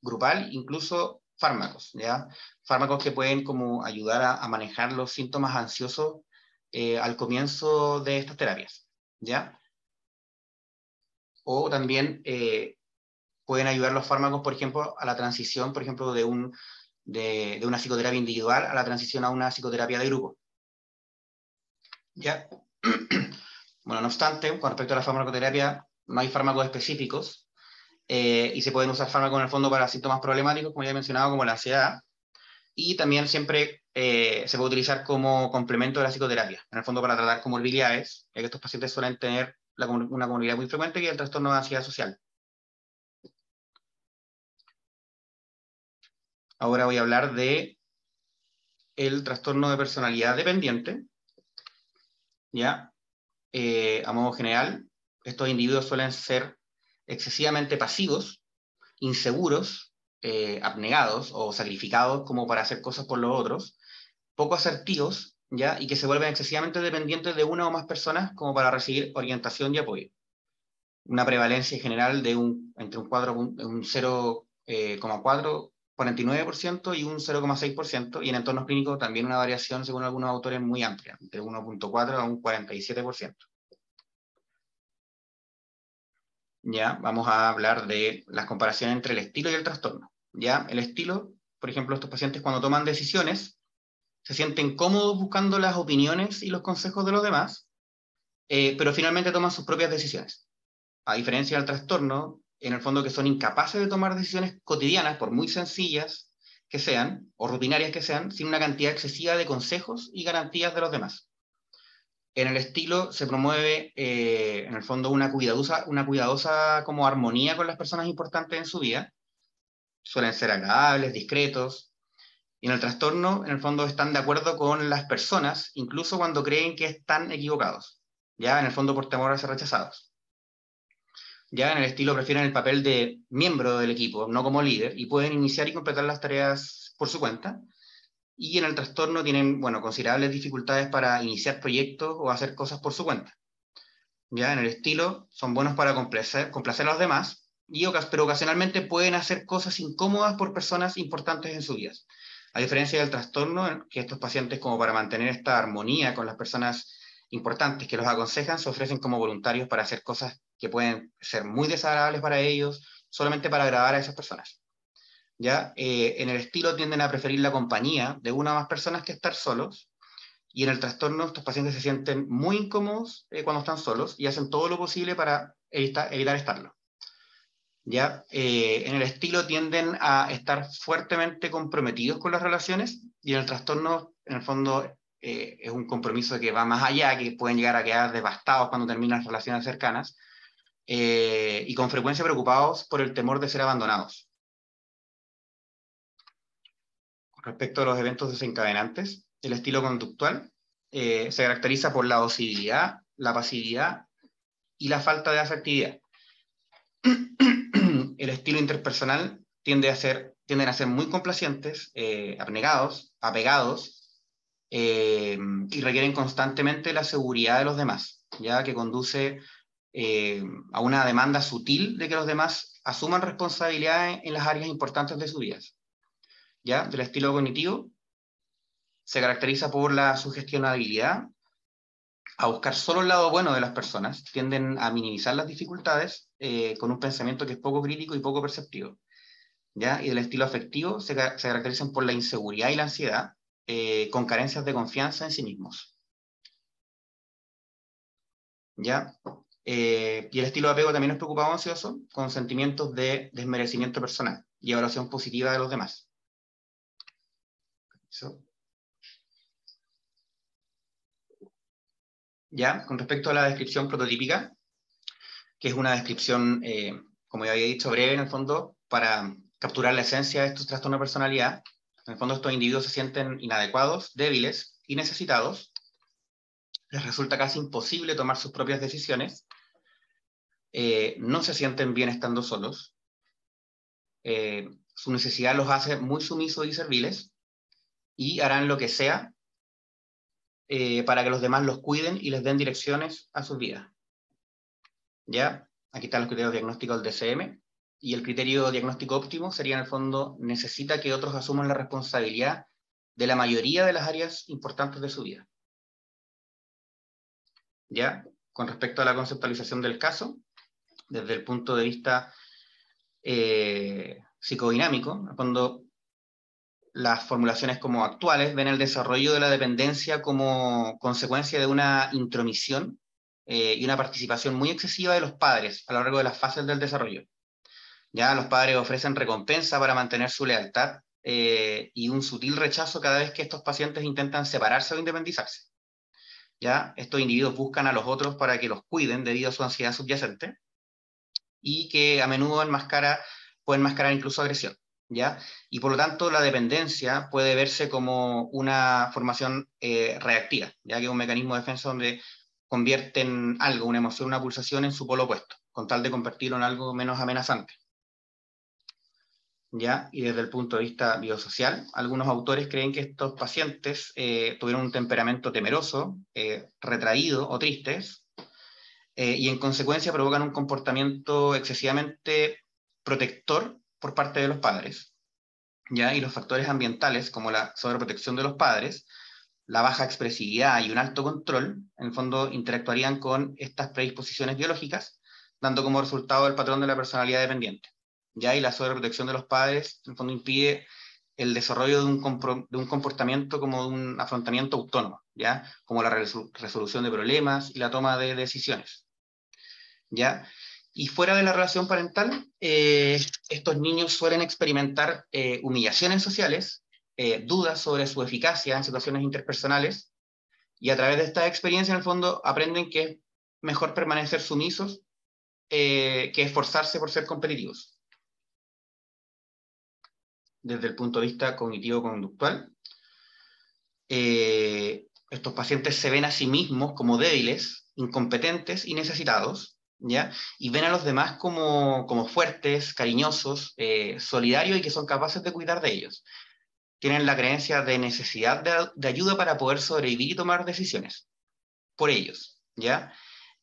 grupal, incluso fármacos, ¿ya? Fármacos que pueden como ayudar a, a manejar los síntomas ansiosos eh, al comienzo de estas terapias, ¿ya? O también eh, pueden ayudar los fármacos, por ejemplo, a la transición, por ejemplo, de, un, de, una psicoterapia individual a la transición a una psicoterapia de grupo. ¿Ya? bueno, no obstante, con respecto a la farmacoterapia, no hay fármacos específicos eh, y se pueden usar fármacos en el fondo para síntomas problemáticos, como ya he mencionado, como la ansiedad. Y también siempre eh, se puede utilizar como complemento de la psicoterapia, en el fondo para tratar comorbilidades, ya que estos pacientes suelen tener una comorbilidad muy frecuente es el trastorno de ansiedad social. Ahora voy a hablar de el trastorno de personalidad dependiente. ¿Ya? Eh, a modo general, estos individuos suelen ser excesivamente pasivos, inseguros, eh, abnegados o sacrificados como para hacer cosas por los otros, poco asertivos, ¿ya? y que se vuelven excesivamente dependientes de una o más personas como para recibir orientación y apoyo. Una prevalencia general de un, entre un, 0,4 49% y un 0,6%, y en entornos clínicos también una variación, según algunos autores, muy amplia, de 1,4 a un 47%. Ya, vamos a hablar de las comparaciones entre el estilo y el trastorno. Ya, el estilo, por ejemplo, estos pacientes cuando toman decisiones, se sienten cómodos buscando las opiniones y los consejos de los demás, eh, pero finalmente toman sus propias decisiones. A diferencia del trastorno, en el fondo que son incapaces de tomar decisiones cotidianas, por muy sencillas que sean, o rutinarias que sean, sin una cantidad excesiva de consejos y garantías de los demás. En el estilo se promueve, eh, en el fondo, una cuidadosa, una cuidadosa como armonía con las personas importantes en su vida. Suelen ser agradables, discretos. Y en el trastorno, en el fondo, están de acuerdo con las personas, incluso cuando creen que están equivocados. Ya, en el fondo, por temor a ser rechazados ya en el estilo prefieren el papel de miembro del equipo, no como líder, y pueden iniciar y completar las tareas por su cuenta. Y en el trastorno tienen, bueno, considerables dificultades para iniciar proyectos o hacer cosas por su cuenta. Ya en el estilo son buenos para complacer, complacer a los demás, y, pero ocasionalmente pueden hacer cosas incómodas por personas importantes en su vida. A diferencia del trastorno, que estos pacientes, como para mantener esta armonía con las personas importantes que los aconsejan, se ofrecen como voluntarios para hacer cosas que pueden ser muy desagradables para ellos, solamente para agradar a esas personas. ¿Ya? Eh, en el estilo tienden a preferir la compañía de una o más personas que estar solos, y en el trastorno estos pacientes se sienten muy incómodos eh, cuando están solos y hacen todo lo posible para evitar, estarlo. ¿Ya? Eh, en el estilo tienden a estar fuertemente comprometidos con las relaciones y en el trastorno, en el fondo, es un compromiso que va más allá, que pueden llegar a quedar devastados cuando terminan las relaciones cercanas, eh, y con frecuencia preocupados por el temor de ser abandonados. Respecto a los eventos desencadenantes, el estilo conductual eh, se caracteriza por la docilidad, la pasividad y la falta de afectividad. el estilo interpersonal tiende a ser, tienden a ser muy complacientes, eh, abnegados, apegados, y requieren constantemente la seguridad de los demás, ya que conduce eh, a una demanda sutil de que los demás asuman responsabilidades en las áreas importantes de su vida. ¿Ya? Del estilo cognitivo se caracteriza por la sugestionabilidad, a buscar solo el lado bueno de las personas, tienden a minimizar las dificultades eh, con un pensamiento que es poco crítico y poco perceptivo. ¿ya? Y del estilo afectivo se, se caracterizan por la inseguridad y la ansiedad, eh, con carencias de confianza en sí mismos. ¿Ya? Eh, y el estilo de apego también es preocupado ansioso, con sentimientos de desmerecimiento personal y evaluación positiva de los demás. Ya, con respecto a la descripción prototípica, que es una descripción, eh, como ya había dicho, breve en el fondo, para capturar la esencia de estos trastornos de personalidad. En el fondo estos individuos se sienten inadecuados, débiles y necesitados, les resulta casi imposible tomar sus propias decisiones, eh, no se sienten bien estando solos, eh, su necesidad los hace muy sumisos y serviles, y harán lo que sea eh, para que los demás los cuiden y les den direcciones a sus vidas. ¿Ya? Aquí están los criterios diagnósticos del DCM, y el criterio diagnóstico óptimo sería en el fondo, necesita que otros asuman la responsabilidad de la mayoría de las áreas importantes de su vida. ¿Ya? Con respecto a la conceptualización del caso, desde el punto de vista eh, psicodinámico, cuando las formulaciones como actuales ven el desarrollo de la dependencia como consecuencia de una intromisión eh, y una participación muy excesiva de los padres a lo largo de las fases del desarrollo. Ya los padres ofrecen recompensa para mantener su lealtad eh, y un sutil rechazo cada vez que estos pacientes intentan separarse o independizarse. ¿Ya? Estos individuos buscan a los otros para que los cuiden debido a su ansiedad subyacente y que a menudo enmascara, pueden enmascarar incluso agresión. ¿ya? Y por lo tanto la dependencia puede verse como una formación eh, reactiva, ya que es un mecanismo de defensa donde convierten algo, una emoción, una pulsación en su polo opuesto, con tal de convertirlo en algo menos amenazante. ¿Ya? Y desde el punto de vista biosocial, algunos autores creen que estos pacientes eh, tuvieron un temperamento temeroso, eh, retraído o tristes, y en consecuencia provocan un comportamiento excesivamente protector por parte de los padres, ¿ya? y los factores ambientales como la sobreprotección de los padres, la baja expresividad y un alto control, en el fondo interactuarían con estas predisposiciones biológicas, dando como resultado el patrón de la personalidad dependiente. ¿ya? Y la sobreprotección de los padres, en el fondo, impide el desarrollo de un, comportamiento como un afrontamiento autónomo, ¿ya? como la resolución de problemas y la toma de decisiones. ¿ya? Y fuera de la relación parental, eh, estos niños suelen experimentar eh, humillaciones sociales, eh, dudas sobre su eficacia en situaciones interpersonales, y a través de esta experiencia, en el fondo, aprenden que es mejor permanecer sumisos que esforzarse por ser competitivos. Desde el punto de vista cognitivo-conductual, estos pacientes se ven a sí mismos como débiles, incompetentes y necesitados, y ven a los demás como, como fuertes, cariñosos, eh, solidarios y que son capaces de cuidar de ellos. Tienen la creencia de necesidad de, ayuda para poder sobrevivir y tomar decisiones por ellos, ¿ya?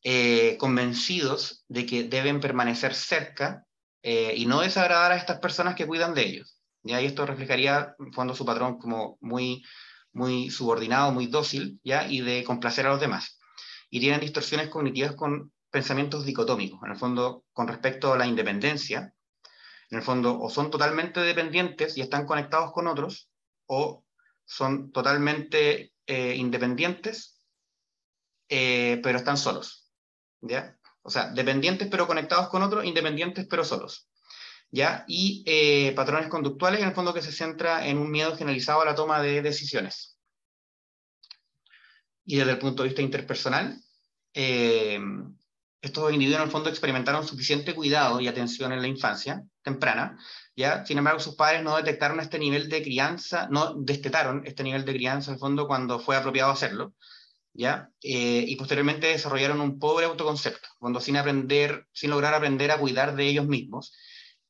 Eh, convencidos de que deben permanecer cerca eh, y no desagradar a estas personas que cuidan de ellos. ¿ya? Y esto reflejaría, en fondo, su patrón como muy, muy subordinado, muy dócil, ¿ya? y de complacer a los demás. Y tienen distorsiones cognitivas con pensamientos dicotómicos, en el fondo, con respecto a la independencia. En el fondo, o son totalmente dependientes y están conectados con otros, o son totalmente eh, independientes, eh, pero están solos. ¿Ya? O sea, dependientes pero conectados con otros, independientes pero solos. ¿Ya? Y eh, patrones conductuales, en el fondo, que se centra en un miedo generalizado a la toma de decisiones. Y desde el punto de vista interpersonal, estos individuos en el fondo experimentaron suficiente cuidado y atención en la infancia temprana, ¿ya? Sin embargo, sus padres no detectaron este nivel de crianza, no destetaron este nivel de crianza en el fondo cuando fue apropiado hacerlo, ¿ya? Eh, y posteriormente desarrollaron un pobre autoconcepto, cuando sin aprender, sin lograr aprender a cuidar de ellos mismos,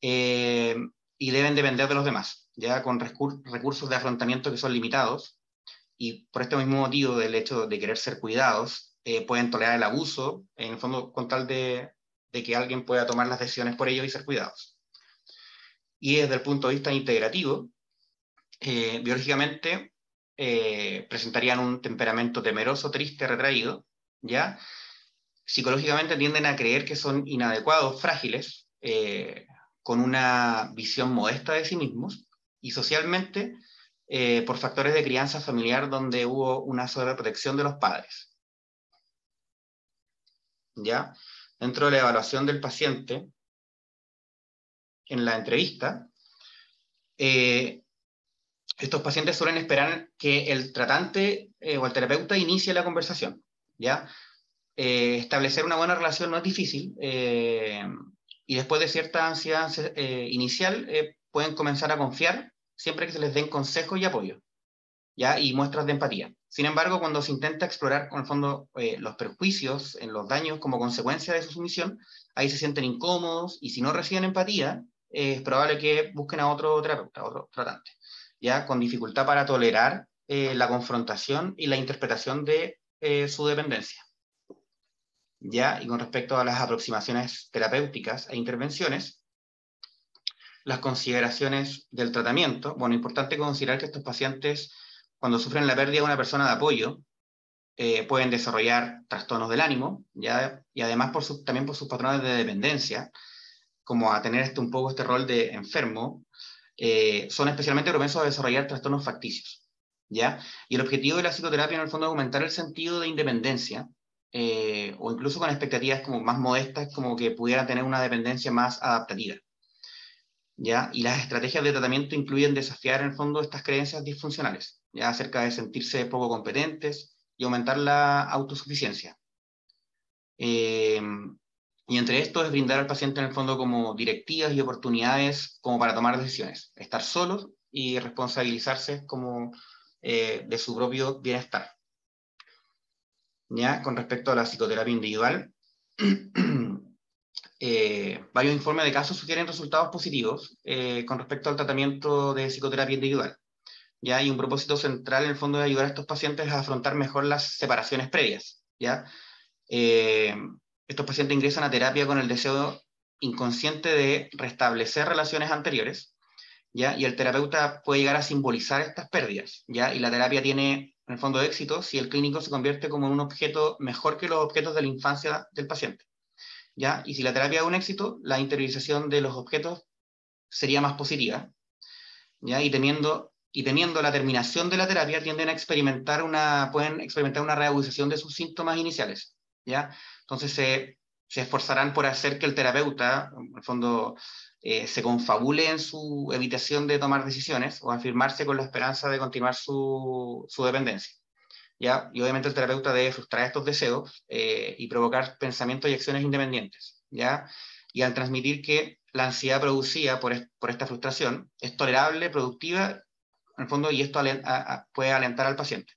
eh, y deben depender de los demás, ¿ya? Con recursos de afrontamiento que son limitados, y por este mismo motivo del hecho de querer ser cuidados, eh, pueden tolerar el abuso, en el fondo con tal de, que alguien pueda tomar las decisiones por ellos y ser cuidados. Y desde el punto de vista integrativo, eh, biológicamente eh, presentarían un temperamento temeroso, triste, retraído, ¿ya? Psicológicamente tienden a creer que son inadecuados, frágiles, con una visión modesta de sí mismos, y socialmente por factores de crianza familiar donde hubo una sobreprotección de los padres. ¿Ya? Dentro de la evaluación del paciente, en la entrevista, eh, estos pacientes suelen esperar que el tratante eh, o el terapeuta inicie la conversación, ¿ya? Eh, establecer una buena relación no es difícil, y después de cierta ansiedad inicial, pueden comenzar a confiar siempre que se les den consejos y apoyo, ¿ya? Y muestras de empatía. Sin embargo, cuando se intenta explorar, con el fondo, eh, los perjuicios, en los daños como consecuencia de su sumisión, ahí se sienten incómodos y si no reciben empatía, eh, es probable que busquen a otro terapeuta, otro tratante, ya con dificultad para tolerar eh, la confrontación y la interpretación de su dependencia. Ya, y con respecto a las aproximaciones terapéuticas e intervenciones, las consideraciones del tratamiento, bueno, importante considerar que estos pacientes cuando sufren la pérdida de una persona de apoyo, eh, pueden desarrollar trastornos del ánimo, ¿ya? y además por también por sus patrones de dependencia, como a tener este, un poco este rol de enfermo, eh, son especialmente propensos a desarrollar trastornos facticios. ¿ya? Y el objetivo de la psicoterapia en el fondo es aumentar el sentido de independencia eh, o incluso con expectativas como más modestas, como que pudieran tener una dependencia más adaptativa. ¿Ya? Y las estrategias de tratamiento incluyen desafiar en el fondo estas creencias disfuncionales, ya acerca de sentirse poco competentes y aumentar la autosuficiencia. Eh, y entre esto es brindar al paciente en el fondo como directivas y oportunidades como para tomar decisiones, estar solos y responsabilizarse como eh, de su propio bienestar. ¿Ya? Con respecto a la psicoterapia individual, eh, varios informes de casos sugieren resultados positivos eh, con respecto al tratamiento de psicoterapia individual. ¿Ya? Y un propósito central en el fondo de ayudar a estos pacientes a afrontar mejor las separaciones previas. ¿ya? estos pacientes ingresan a terapia con el deseo inconsciente de restablecer relaciones anteriores ¿ya? Y el terapeuta puede llegar a simbolizar estas pérdidas, ¿ya? Y la terapia tiene, en el fondo, éxito si el clínico se convierte como un objeto mejor que los objetos de la infancia del paciente, ¿ya? Y si la terapia es un éxito, la interiorización de los objetos sería más positiva, ¿ya? Y teniendo, y teniendo la terminación de la terapia, tienden a experimentar una, pueden experimentar una reagudización de sus síntomas iniciales, ¿ya? Entonces se, esforzarán por hacer que el terapeuta, en el fondo, eh, se confabule en su evitación de tomar decisiones o afirmarse con la esperanza de continuar su, su dependencia. ¿ya? Y obviamente el terapeuta debe frustrar estos deseos eh, y provocar pensamientos y acciones independientes. ¿ya? Y al transmitir que la ansiedad producida por, por esta frustración es tolerable, productiva, en el fondo, y esto puede alentar al paciente.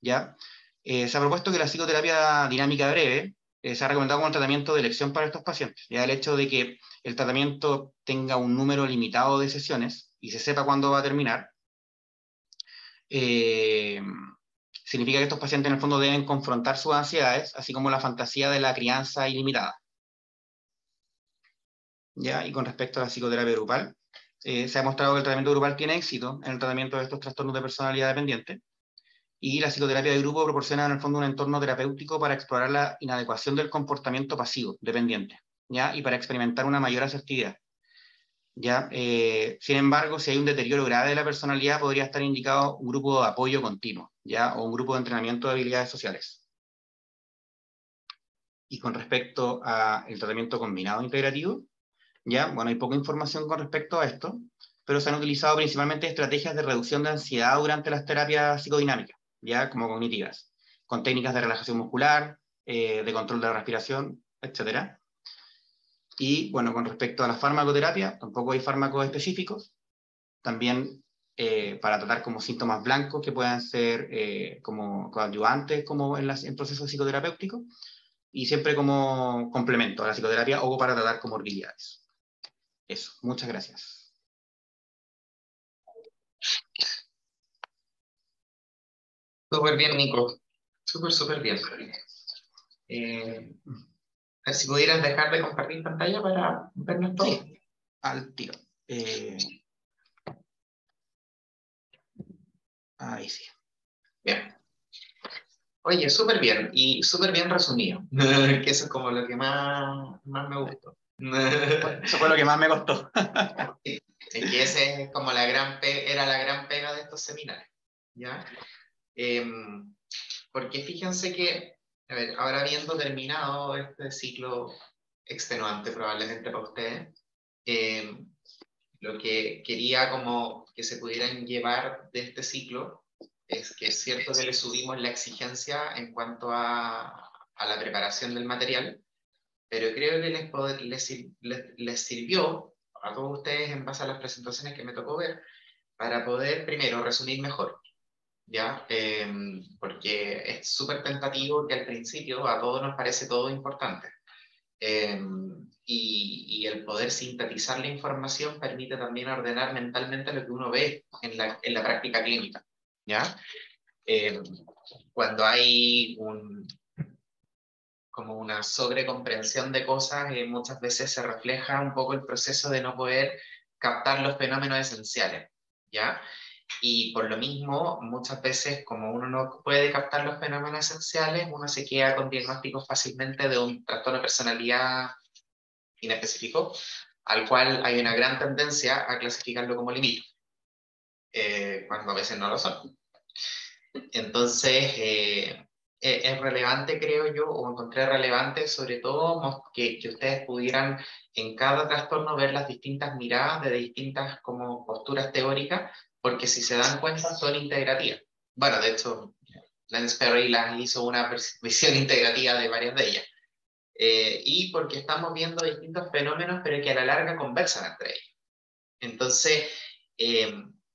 ¿ya? Eh, se ha propuesto que la psicoterapia dinámica breve se ha recomendado como un tratamiento de elección para estos pacientes. Ya el hecho de que el tratamiento tenga un número limitado de sesiones y se sepa cuándo va a terminar, eh, significa que estos pacientes en el fondo deben confrontar sus ansiedades, así como la fantasía de la crianza ilimitada. ¿Ya? Y con respecto a la psicoterapia grupal, eh, se ha mostrado que el tratamiento grupal tiene éxito en el tratamiento de estos trastornos de personalidad dependiente, y la psicoterapia de grupo proporciona en el fondo un entorno terapéutico para explorar la inadecuación del comportamiento pasivo dependiente. y para experimentar una mayor asertividad. Eh, sin embargo, si hay un deterioro grave de la personalidad, podría estar indicado un grupo de apoyo continuo o un grupo de entrenamiento de habilidades sociales. Y con respecto al tratamiento combinado integrativo, ya, bueno, hay poca información con respecto a esto, pero se han utilizado principalmente estrategias de reducción de ansiedad durante las terapias psicodinámicas, ya como cognitivas, con técnicas de relajación muscular, eh, de control de la respiración, etcétera. Y bueno, con respecto a la farmacoterapia, tampoco hay fármacos específicos, también eh, para tratar como síntomas blancos que puedan ser eh, como coadyuvantes como en, las, en procesos psicoterapéuticos, y siempre como complemento a la psicoterapia o para tratar comorbilidades. Eso, muchas gracias. Súper bien, Nico. Súper, súper bien. Eh, si pudieras dejar de compartir pantalla para vernos todo. Sí, al tiro. Eh, ahí sí. Bien. Oye, súper bien y súper bien resumido, que eso es como lo que más, más me gustó. Eso fue lo que más me costó. es que ese es como la gran era la gran pega de estos seminarios, ¿ya? Em, porque fíjense que a ver, ahora habiendo terminado este ciclo extenuante probablemente para ustedes, eh, lo que quería como que se pudieran llevar de este ciclo es que es cierto que le subimos la exigencia en cuanto a, a la preparación del material, pero creo que les, les, les, les, sirvió a todos ustedes en base a las presentaciones que me tocó ver para poder primero resumir mejor ¿ya? Em, porque es súper tentativo que al principio a todos nos parece todo importante. Em, y, y, el poder sintetizar la información permite también ordenar mentalmente lo que uno ve en la, en la práctica clínica, ¿ya? Em, cuando hay un, como una sobrecomprensión de cosas, eh, muchas veces se refleja un poco el proceso de no poder captar los fenómenos esenciales, ¿ya? Y por lo mismo, muchas veces, como uno no puede captar los fenómenos esenciales, uno se queda con diagnósticos fácilmente de un trastorno de personalidad inespecífico, al cual hay una gran tendencia a clasificarlo como limito, eh, cuando a veces no lo son. Entonces, eh, eh, es relevante, creo yo, o encontré relevante sobre todo que, que, ustedes pudieran en cada trastorno ver las distintas miradas de distintas como posturas teóricas, porque si se dan cuenta son integrativas. Bueno, de hecho, Lance Perry las hizo una visión integrativa de varias de ellas. Eh, y porque estamos viendo distintos fenómenos, pero que a la larga conversan entre ellos. Entonces, eh,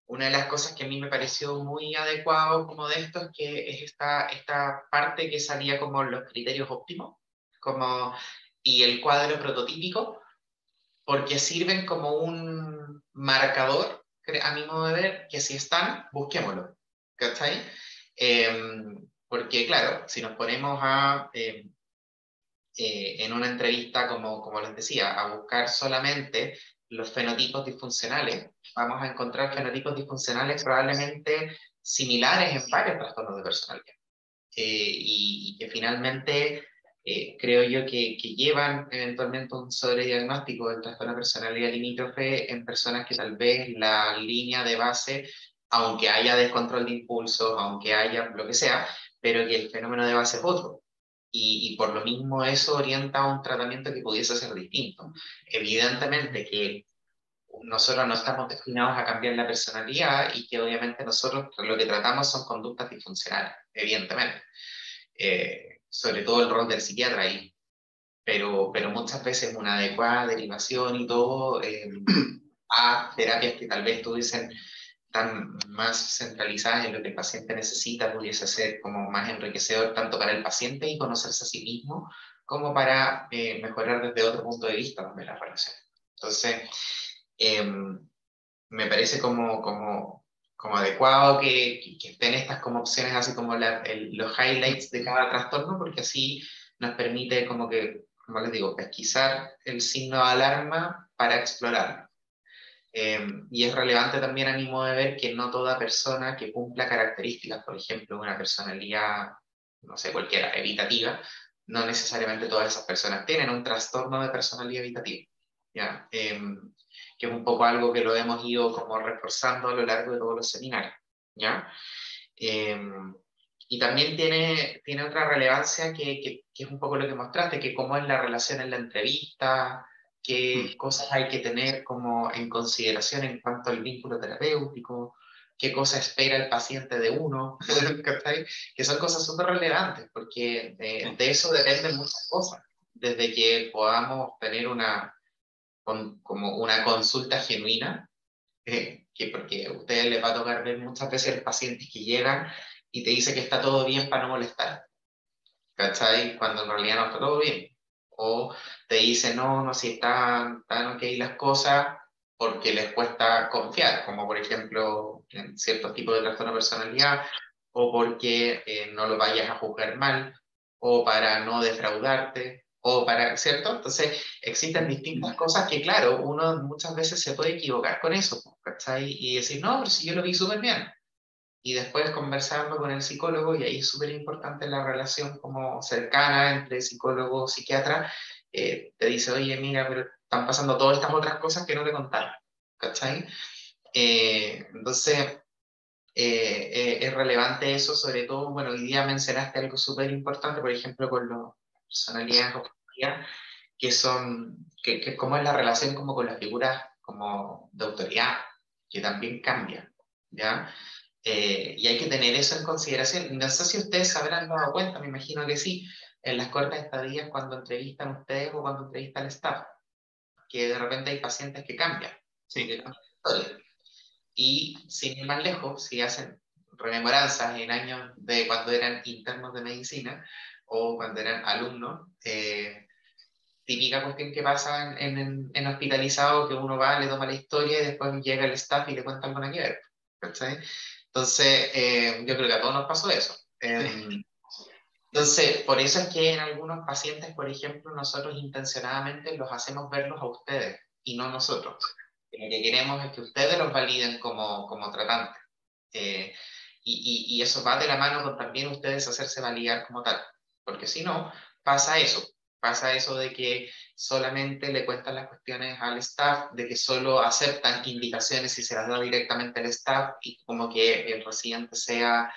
una de las cosas que a mí me pareció muy adecuado como de esto es que es esta, esta parte que salía como los criterios óptimos como, y el cuadro prototípico, porque sirven como un marcador, a mi modo de ver, que si están, busquémoslo. ¿Cachai? Em, porque claro, si nos ponemos a, em, eh, en una entrevista, como, como les decía, a buscar solamente los fenotipos disfuncionales, vamos a encontrar fenotipos disfuncionales probablemente similares en varios trastornos de personalidad. Eh, y, que finalmente eh, creo yo que, llevan eventualmente un sobrediagnóstico del trastorno de personalidad limítrofe en personas que tal vez la línea de base, aunque haya descontrol de impulsos, aunque haya lo que sea, pero que el fenómeno de base es otro. Y, y, por lo mismo eso orienta a un tratamiento que pudiese ser distinto. Evidentemente que nosotros no estamos destinados a cambiar la personalidad y que obviamente nosotros lo que tratamos son conductas disfuncionales, evidentemente. Eh, sobre todo el rol del psiquiatra ahí. Pero, pero muchas veces una adecuada derivación y todo eh, a terapias que tal vez tuviesen tan más centralizadas en lo que el paciente necesita, pudiese ser como más enriquecedor tanto para el paciente y conocerse a sí mismo, como para eh, mejorar desde otro punto de vista también la relación. Entonces, em, me parece como, como, como adecuado que, estén estas como opciones, así como los highlights de cada trastorno, porque así nos permite como que, como les digo, pesquisar el signo de alarma para explorarlo. Em, y es relevante también a mi modo de ver que no toda persona que cumpla características, por ejemplo, una personalidad, no sé, cualquiera, evitativa, no necesariamente todas esas personas tienen un trastorno de personalidad evitativa. ¿ya? Em, que es un poco algo que lo hemos ido como reforzando a lo largo de todos los seminarios. ¿ya? Em, y también tiene, tiene otra relevancia que, que, que, es un poco lo que mostraste, que cómo es la relación en la entrevista, qué mm. cosas hay que tener como en consideración en cuanto al vínculo terapéutico, qué cosa espera el paciente de uno, que son cosas súper relevantes, porque de, eso dependen muchas cosas, desde que podamos tener una, como una consulta genuina, eh, que porque a ustedes les va a tocar ver muchas veces pacientes que llegan y te dice que está todo bien para no molestar, ¿cachai? Cuando en realidad no está todo bien o te dicen, no, no, si están, están ok las cosas, porque les cuesta confiar, como por ejemplo en ciertos tipos de trastorno personalidad, o porque eh, no lo vayas a juzgar mal, o para no defraudarte, o para, ¿cierto? Entonces existen distintas cosas que, claro, uno muchas veces se puede equivocar con eso, ¿cachai? Y decir, no, pero si yo lo vi súper bien y después conversando con el psicólogo, y ahí es súper importante la relación como cercana entre psicólogo psiquiatra, eh, te dice, oye, mira, pero están pasando todas estas otras cosas que no te contaron, ¿cachai? Eh, entonces, eh, es relevante eso, sobre todo, bueno, hoy día mencionaste algo súper importante, por ejemplo, con las personalidades que son, que, que cómo es la relación como con las figuras como de autoridad, que también cambia, ¿ya? Eh, y hay que tener eso en consideración. No sé si ustedes se habrán dado cuenta, me imagino que sí, en las cortas estadías cuando entrevistan ustedes o cuando entrevistan al staff, que de repente hay pacientes que cambian. Sí. Que Y sin ir más lejos, si hacen rememoranzas en años de cuando eran internos de medicina o cuando eran alumnos, eh, típica cuestión que pasa en, en, en, hospitalizado, que uno va, le toma la historia y después llega el staff y le cuenta alguna que ver. Entonces, eh, yo creo que a todos nos pasó eso. Em, entonces, por eso es que en algunos pacientes, por ejemplo, nosotros intencionadamente los hacemos verlos a ustedes y no nosotros. Lo que queremos es que ustedes los validen como, como tratantes. Eh, y, y, y, eso va de la mano con también ustedes hacerse validar como tal. Porque si no, pasa eso. Pasa eso de que solamente le cuentan las cuestiones al staff, de que solo aceptan indicaciones y se las da directamente al staff y como que el residente sea,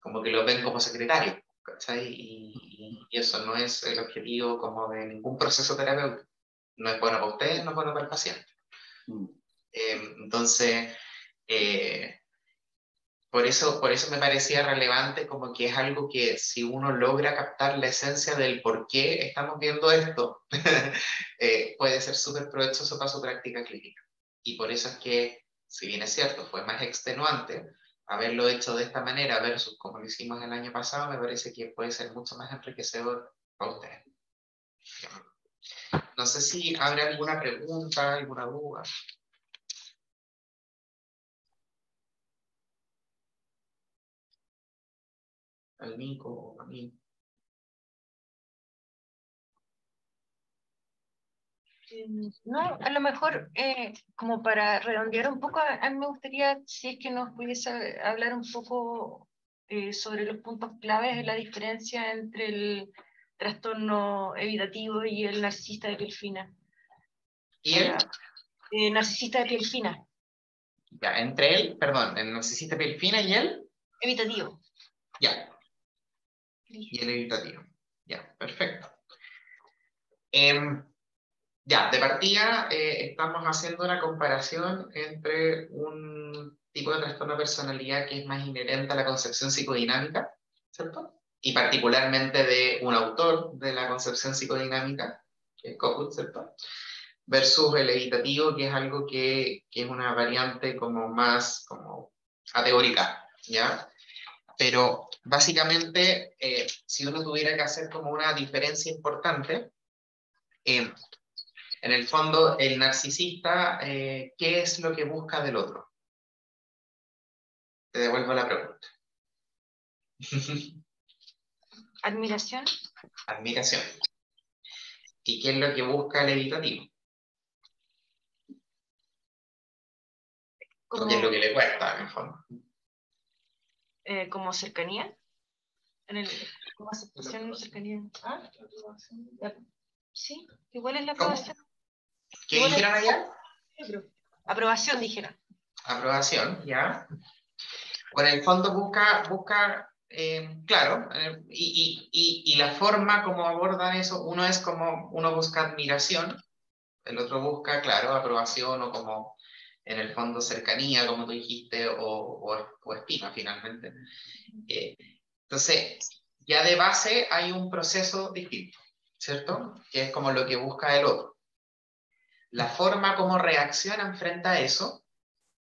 como que lo ven como secretario, ¿cachai? Y, y, eso no es el objetivo como de ningún proceso terapéutico. No es bueno para usted, no es bueno para el paciente. Mm. Eh, entonces, eh, por eso, por eso me parecía relevante como que es algo que si uno logra captar la esencia del por qué estamos viendo esto, eh, puede ser súper provechoso para su práctica clínica. Y por eso es que, si bien es cierto, fue más extenuante, haberlo hecho de esta manera versus como lo hicimos el año pasado, me parece que puede ser mucho más enriquecedor para ustedes. No sé si habrá alguna pregunta, alguna duda. Al Nico o a mí. No, a lo mejor, eh, como para redondear un poco, a, mí me gustaría, si es que nos pudiese hablar un poco eh, sobre los puntos claves de la diferencia entre el trastorno evitativo y el narcisista de piel fina. ¿Y el? Eh, narcisista de piel fina. Ya, entre él, perdón, el narcisista de piel fina y él. Evitativo. Ya, y el evitativo. Ya, perfecto. Em, ya, de partida eh, estamos haciendo una comparación entre un tipo de trastorno de personalidad que es más inherente a la concepción psicodinámica, ¿cierto? Y particularmente de un autor de la concepción psicodinámica, que es Cockwood, ¿cierto? Versus el evitativo, que es algo que, que es una variante como más como categórica, ¿ya? Pero básicamente, eh, si uno tuviera que hacer como una diferencia importante, eh, en el fondo, el narcisista, eh, ¿qué es lo que busca del otro? Te devuelvo la pregunta. Admiración. Admiración. ¿Y qué es lo que busca el evitativo? ¿Qué es lo que le cuesta, en el fondo? Eh, como cercanía, en el, como aceptación cercanía. ¿Ah? Sí, igual es la aprobación. ¿Qué dijeron allá? Aprobación, dijeron. Aprobación, ya. Bueno, en el fondo busca, busca eh, claro, eh, y, y, y, la forma como abordan eso, uno es como, uno busca admiración, el otro busca, claro, aprobación o como en el fondo cercanía, como tú dijiste, o, o, estima finalmente. Eh, entonces, ya de base hay un proceso distinto, ¿cierto? Que es como lo que busca el otro. La forma como reacciona frente a eso,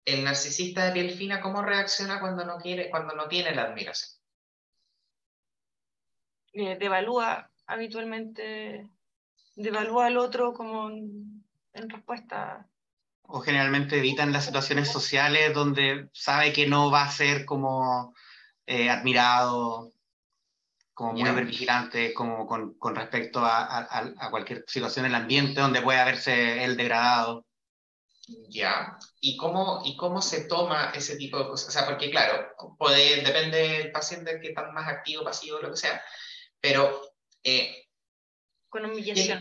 el narcisista de piel fina, ¿cómo reacciona cuando no, quiere, cuando no tiene la admiración? Eh, devalúa habitualmente, devalúa al otro como en respuesta o generalmente evitan las situaciones sociales donde sabe que no va a ser como eh, admirado, como muy vigilante, como con, con respecto a, a, cualquier situación en el ambiente donde pueda verse el degradado. Ya, ¿y cómo, ¿y cómo se toma ese tipo de cosas? O sea, porque claro, puede, depende del paciente que está más activo, pasivo, lo que sea, pero... Eh, con humillación.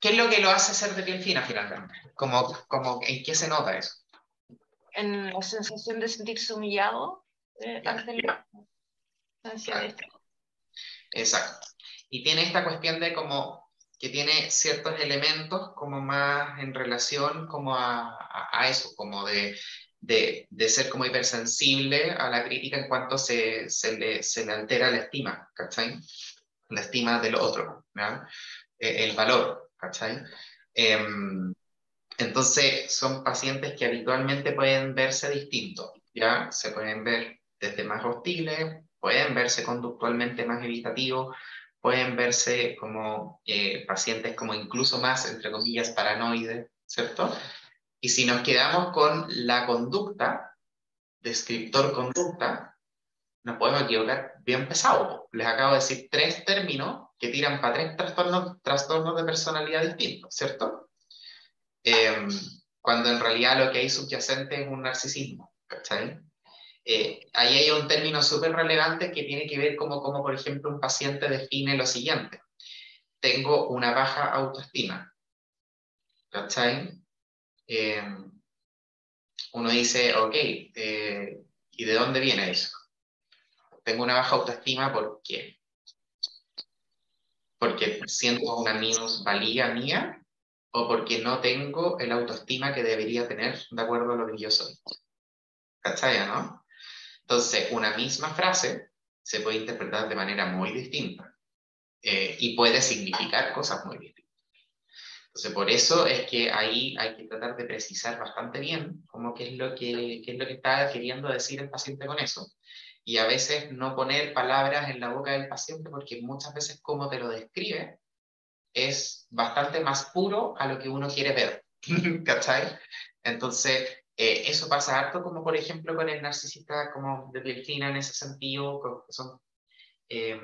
¿Qué es lo que lo hace ser de piel fina finalmente? Como, como, ¿En qué se nota eso? En la sensación de sentirse humillado eh, Exacto. Y tiene esta cuestión de como que tiene ciertos elementos como más en relación como a, a, eso, como de, de, de, ser como hipersensible a la crítica en cuanto se, se, le, se le altera la estima, ¿cachai? La estima del otro, ¿verdad? Eh, el valor. ¿Cachai? Em, entonces, son pacientes que habitualmente pueden verse distintos, ¿ya? Se pueden ver desde más hostiles, pueden verse conductualmente más evitativos, pueden verse como eh, pacientes como incluso más, entre comillas, paranoides, ¿cierto? Y si nos quedamos con la conducta, descriptor-conducta, nos podemos equivocar bien pesado. Les acabo de decir tres términos que tiran para tres trastornos, trastornos de personalidad distintos, ¿cierto? Em, cuando en realidad lo que hay subyacente es un narcisismo, ¿cachai? Eh, ahí hay un término súper relevante que tiene que ver como, como, por ejemplo, un paciente define lo siguiente. Tengo una baja autoestima. ¿Cachai? Em, uno dice, ok, eh, ¿y de dónde viene eso? Tengo una baja autoestima porque porque siento una minusvalía mía o porque no tengo el autoestima que debería tener de acuerdo a lo que yo soy. ¿Cachai, no? Entonces, una misma frase se puede interpretar de manera muy distinta eh, y puede significar cosas muy distintas. Entonces, por eso es que ahí hay que tratar de precisar bastante bien cómo es lo que, qué es lo que está queriendo decir el paciente con eso. Y a veces no poner palabras en la boca del paciente porque muchas veces como te lo describe es bastante más puro a lo que uno quiere ver. ¿Cachai? Entonces, eh, eso pasa harto como por ejemplo con el narcisista como de Delfina en ese sentido. Eh,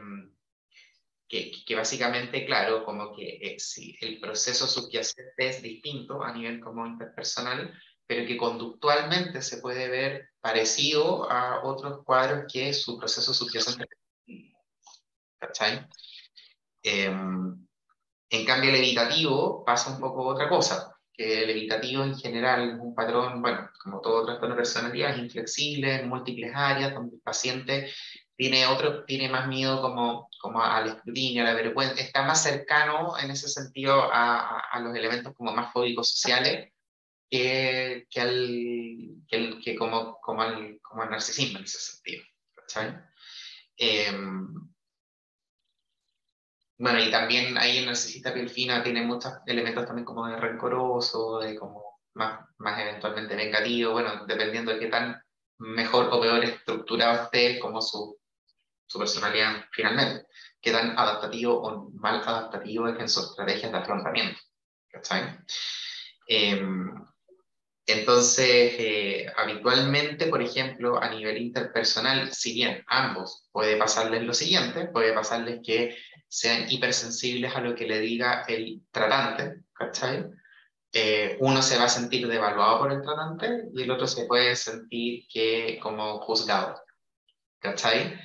que, que, básicamente, claro, como que eh, sí, el proceso subyacente es distinto a nivel como interpersonal, pero que conductualmente se puede ver parecido a otros cuadros que su proceso subyacente ¿Cachai? Eh, en cambio, el evitativo pasa un poco otra cosa, que el evitativo en general es un patrón, bueno, como todo trastorno de personalidad, es inflexible en múltiples áreas, donde el paciente tiene, otro, tiene más miedo como, como al escrutinio, a la vergüenza, está más cercano en ese sentido a, a, los elementos como más fóbicos sociales que, que, al, que, que como, como, al, como al narcisismo en ese sentido. Eh, bueno, y también ahí el narcisista piel fina tiene muchos elementos también como de rencoroso, de como más, más eventualmente vengativo, bueno, dependiendo de qué tan mejor o peor estructurado esté como su su personalidad finalmente, qué tan adaptativo o mal adaptativo es en sus estrategias de afrontamiento. Eh, entonces, eh, habitualmente, por ejemplo, a nivel interpersonal, si bien ambos puede pasarles lo siguiente, puede pasarles que sean hipersensibles a lo que le diga el tratante, ¿cachai? Eh, uno se va a sentir devaluado por el tratante y el otro se puede sentir que como juzgado, ¿cachai?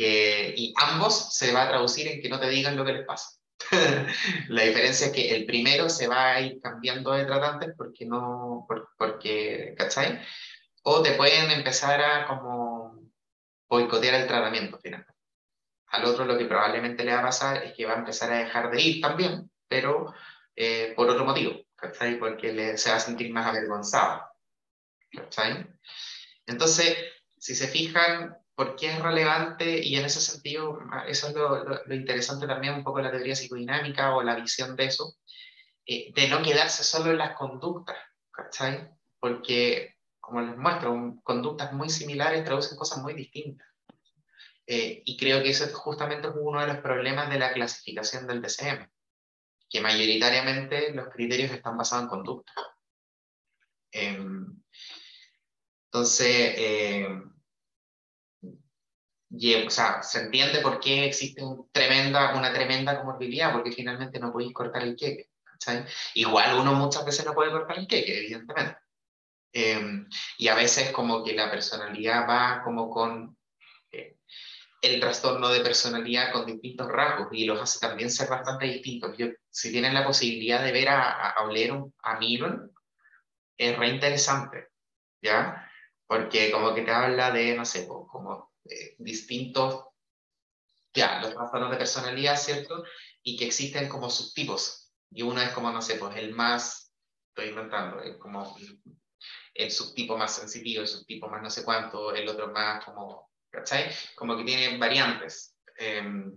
y ambos se va a traducir en que no te digan lo que les pasa. la diferencia es que el primero se va a ir cambiando de tratantes porque no, porque, ¿cachai? O te pueden empezar a como boicotear el tratamiento finalmente. Al otro lo que probablemente le va a pasar es que va a empezar a dejar de ir también, pero eh, por otro motivo, ¿cachai? Porque le, se va a sentir más avergonzado. ¿cachai? Entonces, si se fijan, por qué es relevante y en ese sentido, ah, eso es lo, interesante también un poco la teoría psicodinámica o la visión de eso, eh, de no quedarse solo en las conductas, ¿cachai? Porque, como les muestro, conductas muy similares traducen cosas muy distintas. Eh, y creo que eso es uno de los problemas de la clasificación del DCM, que mayoritariamente los criterios están basados en conductas. Em, entonces, eh, o sea, se entiende por qué existe un tremenda, una tremenda comorbilidad, porque finalmente no podéis cortar el queque. Igual uno muchas veces no puede cortar el queque, evidentemente. Em, y a veces como que la personalidad va como con eh, el trastorno de personalidad con distintos rasgos y los hace también ser bastante distintos. Yo, si tienen la posibilidad de ver a, a, oler a Milon, es re interesante, ¿ya? Porque como que te habla de, no sé, como eh, distintos, ya, los trastornos de personalidad, ¿cierto? Y que existen como subtipos. Y uno es como, no sé, pues el más, estoy inventando, es como el subtipo más sensitivo, el subtipo más no sé cuánto, el otro más como, ¿cachai? Como que tiene variantes. Em,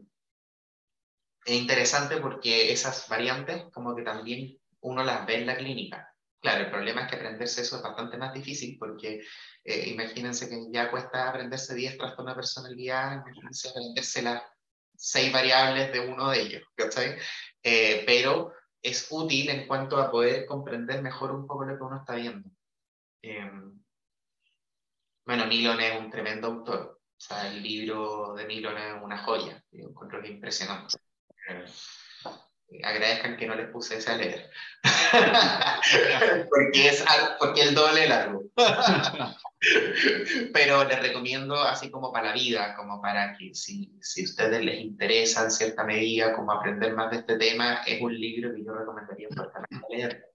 es interesante porque esas variantes como que también uno las ve en la clínica. Claro, el problema es que aprenderse eso es bastante más difícil porque eh, imagínense que ya cuesta aprenderse 10 trastornos de personalidad, imagínense aprenderse las 6 variables de uno de ellos, ¿cachai? Eh, pero es útil en cuanto a poder comprender mejor un poco lo que uno está viendo. Em, bueno, Milon es un tremendo autor. O sea, el libro de Milon es una joya. Yo encuentro que impresionante. Agradezcan que no les puse ese a leer. porque es porque el doble largo. Pero les recomiendo así como para la vida, como para que si, si ustedes les interesa en cierta medida como aprender más de este tema, es un libro que yo recomendaría fuertemente leer.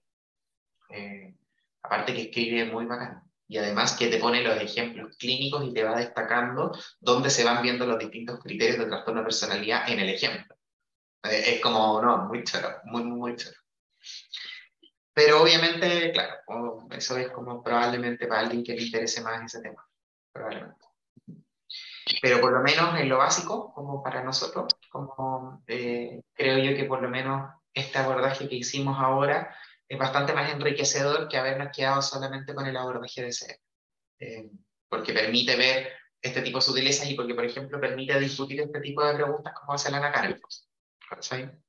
Eh, aparte que escribe muy bacán. Y además que te pone los ejemplos clínicos y te va destacando dónde se van viendo los distintos criterios de trastorno de personalidad en el ejemplo. Eh, es como, no, muy choro, muy, muy choro. Pero obviamente, claro, eso es como probablemente para alguien que le interese más ese tema, probablemente. Pero por lo menos en lo básico, como para nosotros, como eh, creo yo que por lo menos este abordaje que hicimos ahora es bastante más enriquecedor que habernos quedado solamente con el abordaje de ser. Eh, porque permite ver este tipo de sutilezas y porque, por ejemplo, permite discutir este tipo de preguntas como hace la Karen.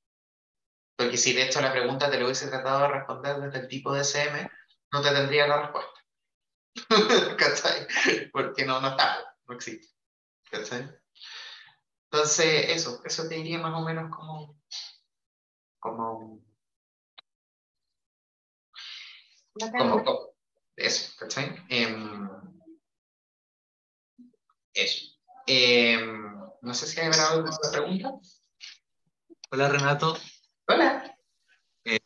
Porque si de hecho la pregunta te lo hubiese tratado de responder desde el tipo de SM, no te tendría la respuesta. ¿Cachai? Porque no, no está, no existe. ¿Cachai? Entonces, eso, eso te diría más o menos como, como, como, eso, ¿cachai? Em, eso. Em, no sé si hay alguna pregunta. Hola Renato. Hola. Eh,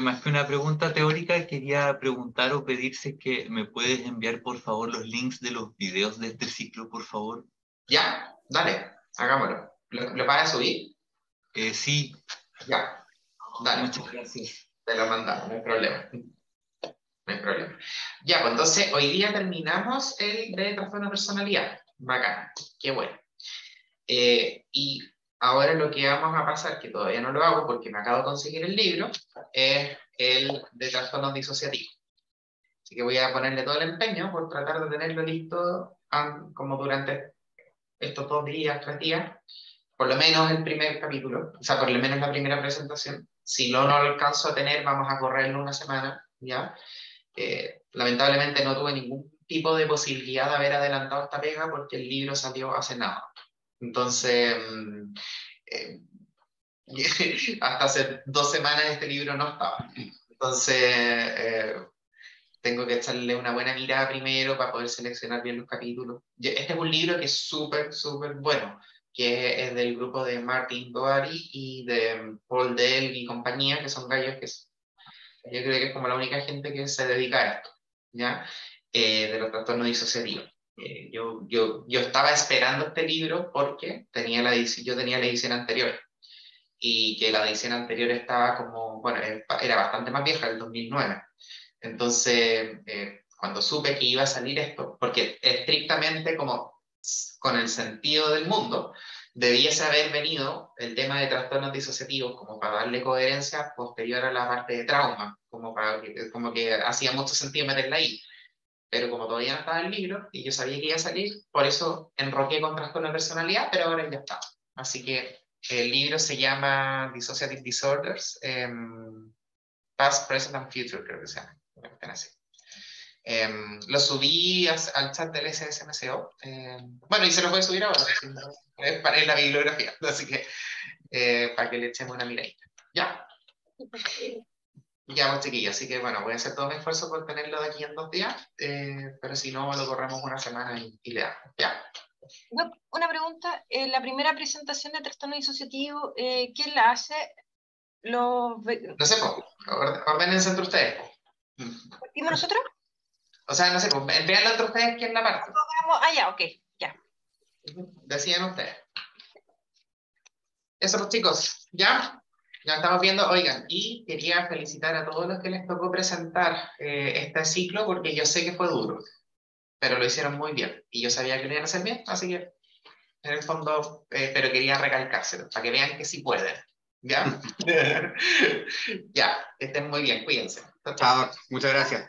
más que una pregunta teórica, quería preguntar o pedirse que me puedes enviar por favor los links de los videos de este ciclo, por favor. Ya, dale, hagámoslo. ¿Lo, vas a subir? Eh, sí. Ya, dale. Muchas gracias. Te lo mandamos, no hay problema. No hay problema. Ya, pues entonces hoy día terminamos el de trastorno de personalidad. Bacán, qué bueno. Eh, y Ahora lo que vamos a pasar, que todavía no lo hago porque me acabo de conseguir el libro, es el de trastornos disociativos. Así que voy a ponerle todo el empeño por tratar de tenerlo listo como durante estos dos días, tres días, por lo menos el primer capítulo, o sea, por lo menos la primera presentación. Si lo no lo alcanzo a tener, vamos a correrlo una semana, ¿ya? Eh, lamentablemente no tuve ningún tipo de posibilidad de haber adelantado esta pega porque el libro salió hace nada. Entonces, mm, eh, hasta hace dos semanas este libro no estaba. Entonces, eh, tengo que echarle una buena mirada primero para poder seleccionar bien los capítulos. Este es un libro que es súper, súper bueno, que es del grupo de Martin Doary y de Paul Dell y compañía, que son gallos que yo creo que es como la única gente que se dedica a esto, ¿ya? Eh, de los trastornos disociativos. Eh, yo, yo, yo, estaba esperando este libro porque tenía la, yo tenía la edición anterior y que la edición anterior estaba como, bueno, era bastante más vieja, del 2009. Entonces, eh, cuando supe que iba a salir esto, porque estrictamente como con el sentido del mundo, debiese haber venido el tema de trastornos disociativos como para darle coherencia posterior a la parte de trauma, como, para, como que hacía mucho sentido meterla ahí pero como todavía no estaba el libro y yo sabía que iba a salir, por eso enroqué con trastorno de personalidad, pero ahora ya está. Así que el libro se llama Dissociative Disorders, um, Past, Present and Future, creo que se llama. Um, lo subí al chat del SSMCO. Em, bueno, y se lo voy a subir ahora, es para la bibliografía, así que eh, para que le echemos una miradita. ¿Ya? Ya, pues chiquillos, así que bueno, voy a hacer todo mi esfuerzo por tenerlo de aquí en dos días, eh, pero si no, lo corremos una semana y, le damos. ¿Ya? Una pregunta, eh, la primera presentación de trastorno disociativo, eh, ¿quién la hace? Los... No sé, pues, ordenense entre ustedes. ¿Y nosotros? O sea, no sé, pues, envíenlo entre ustedes quién la parte. Ah, ya, ok, ya. Decían ustedes. Eso, pues chicos, ¿ya? Ya estamos viendo, oigan, y quería felicitar a todos los que les tocó presentar eh, este ciclo porque yo sé que fue duro, pero lo hicieron muy bien y yo sabía que lo iban a hacer bien, así que en el fondo, eh, pero quería recalcárselo para que vean que sí pueden. ¿Ya? ya, estén muy bien, cuídense. Chao, muchas gracias.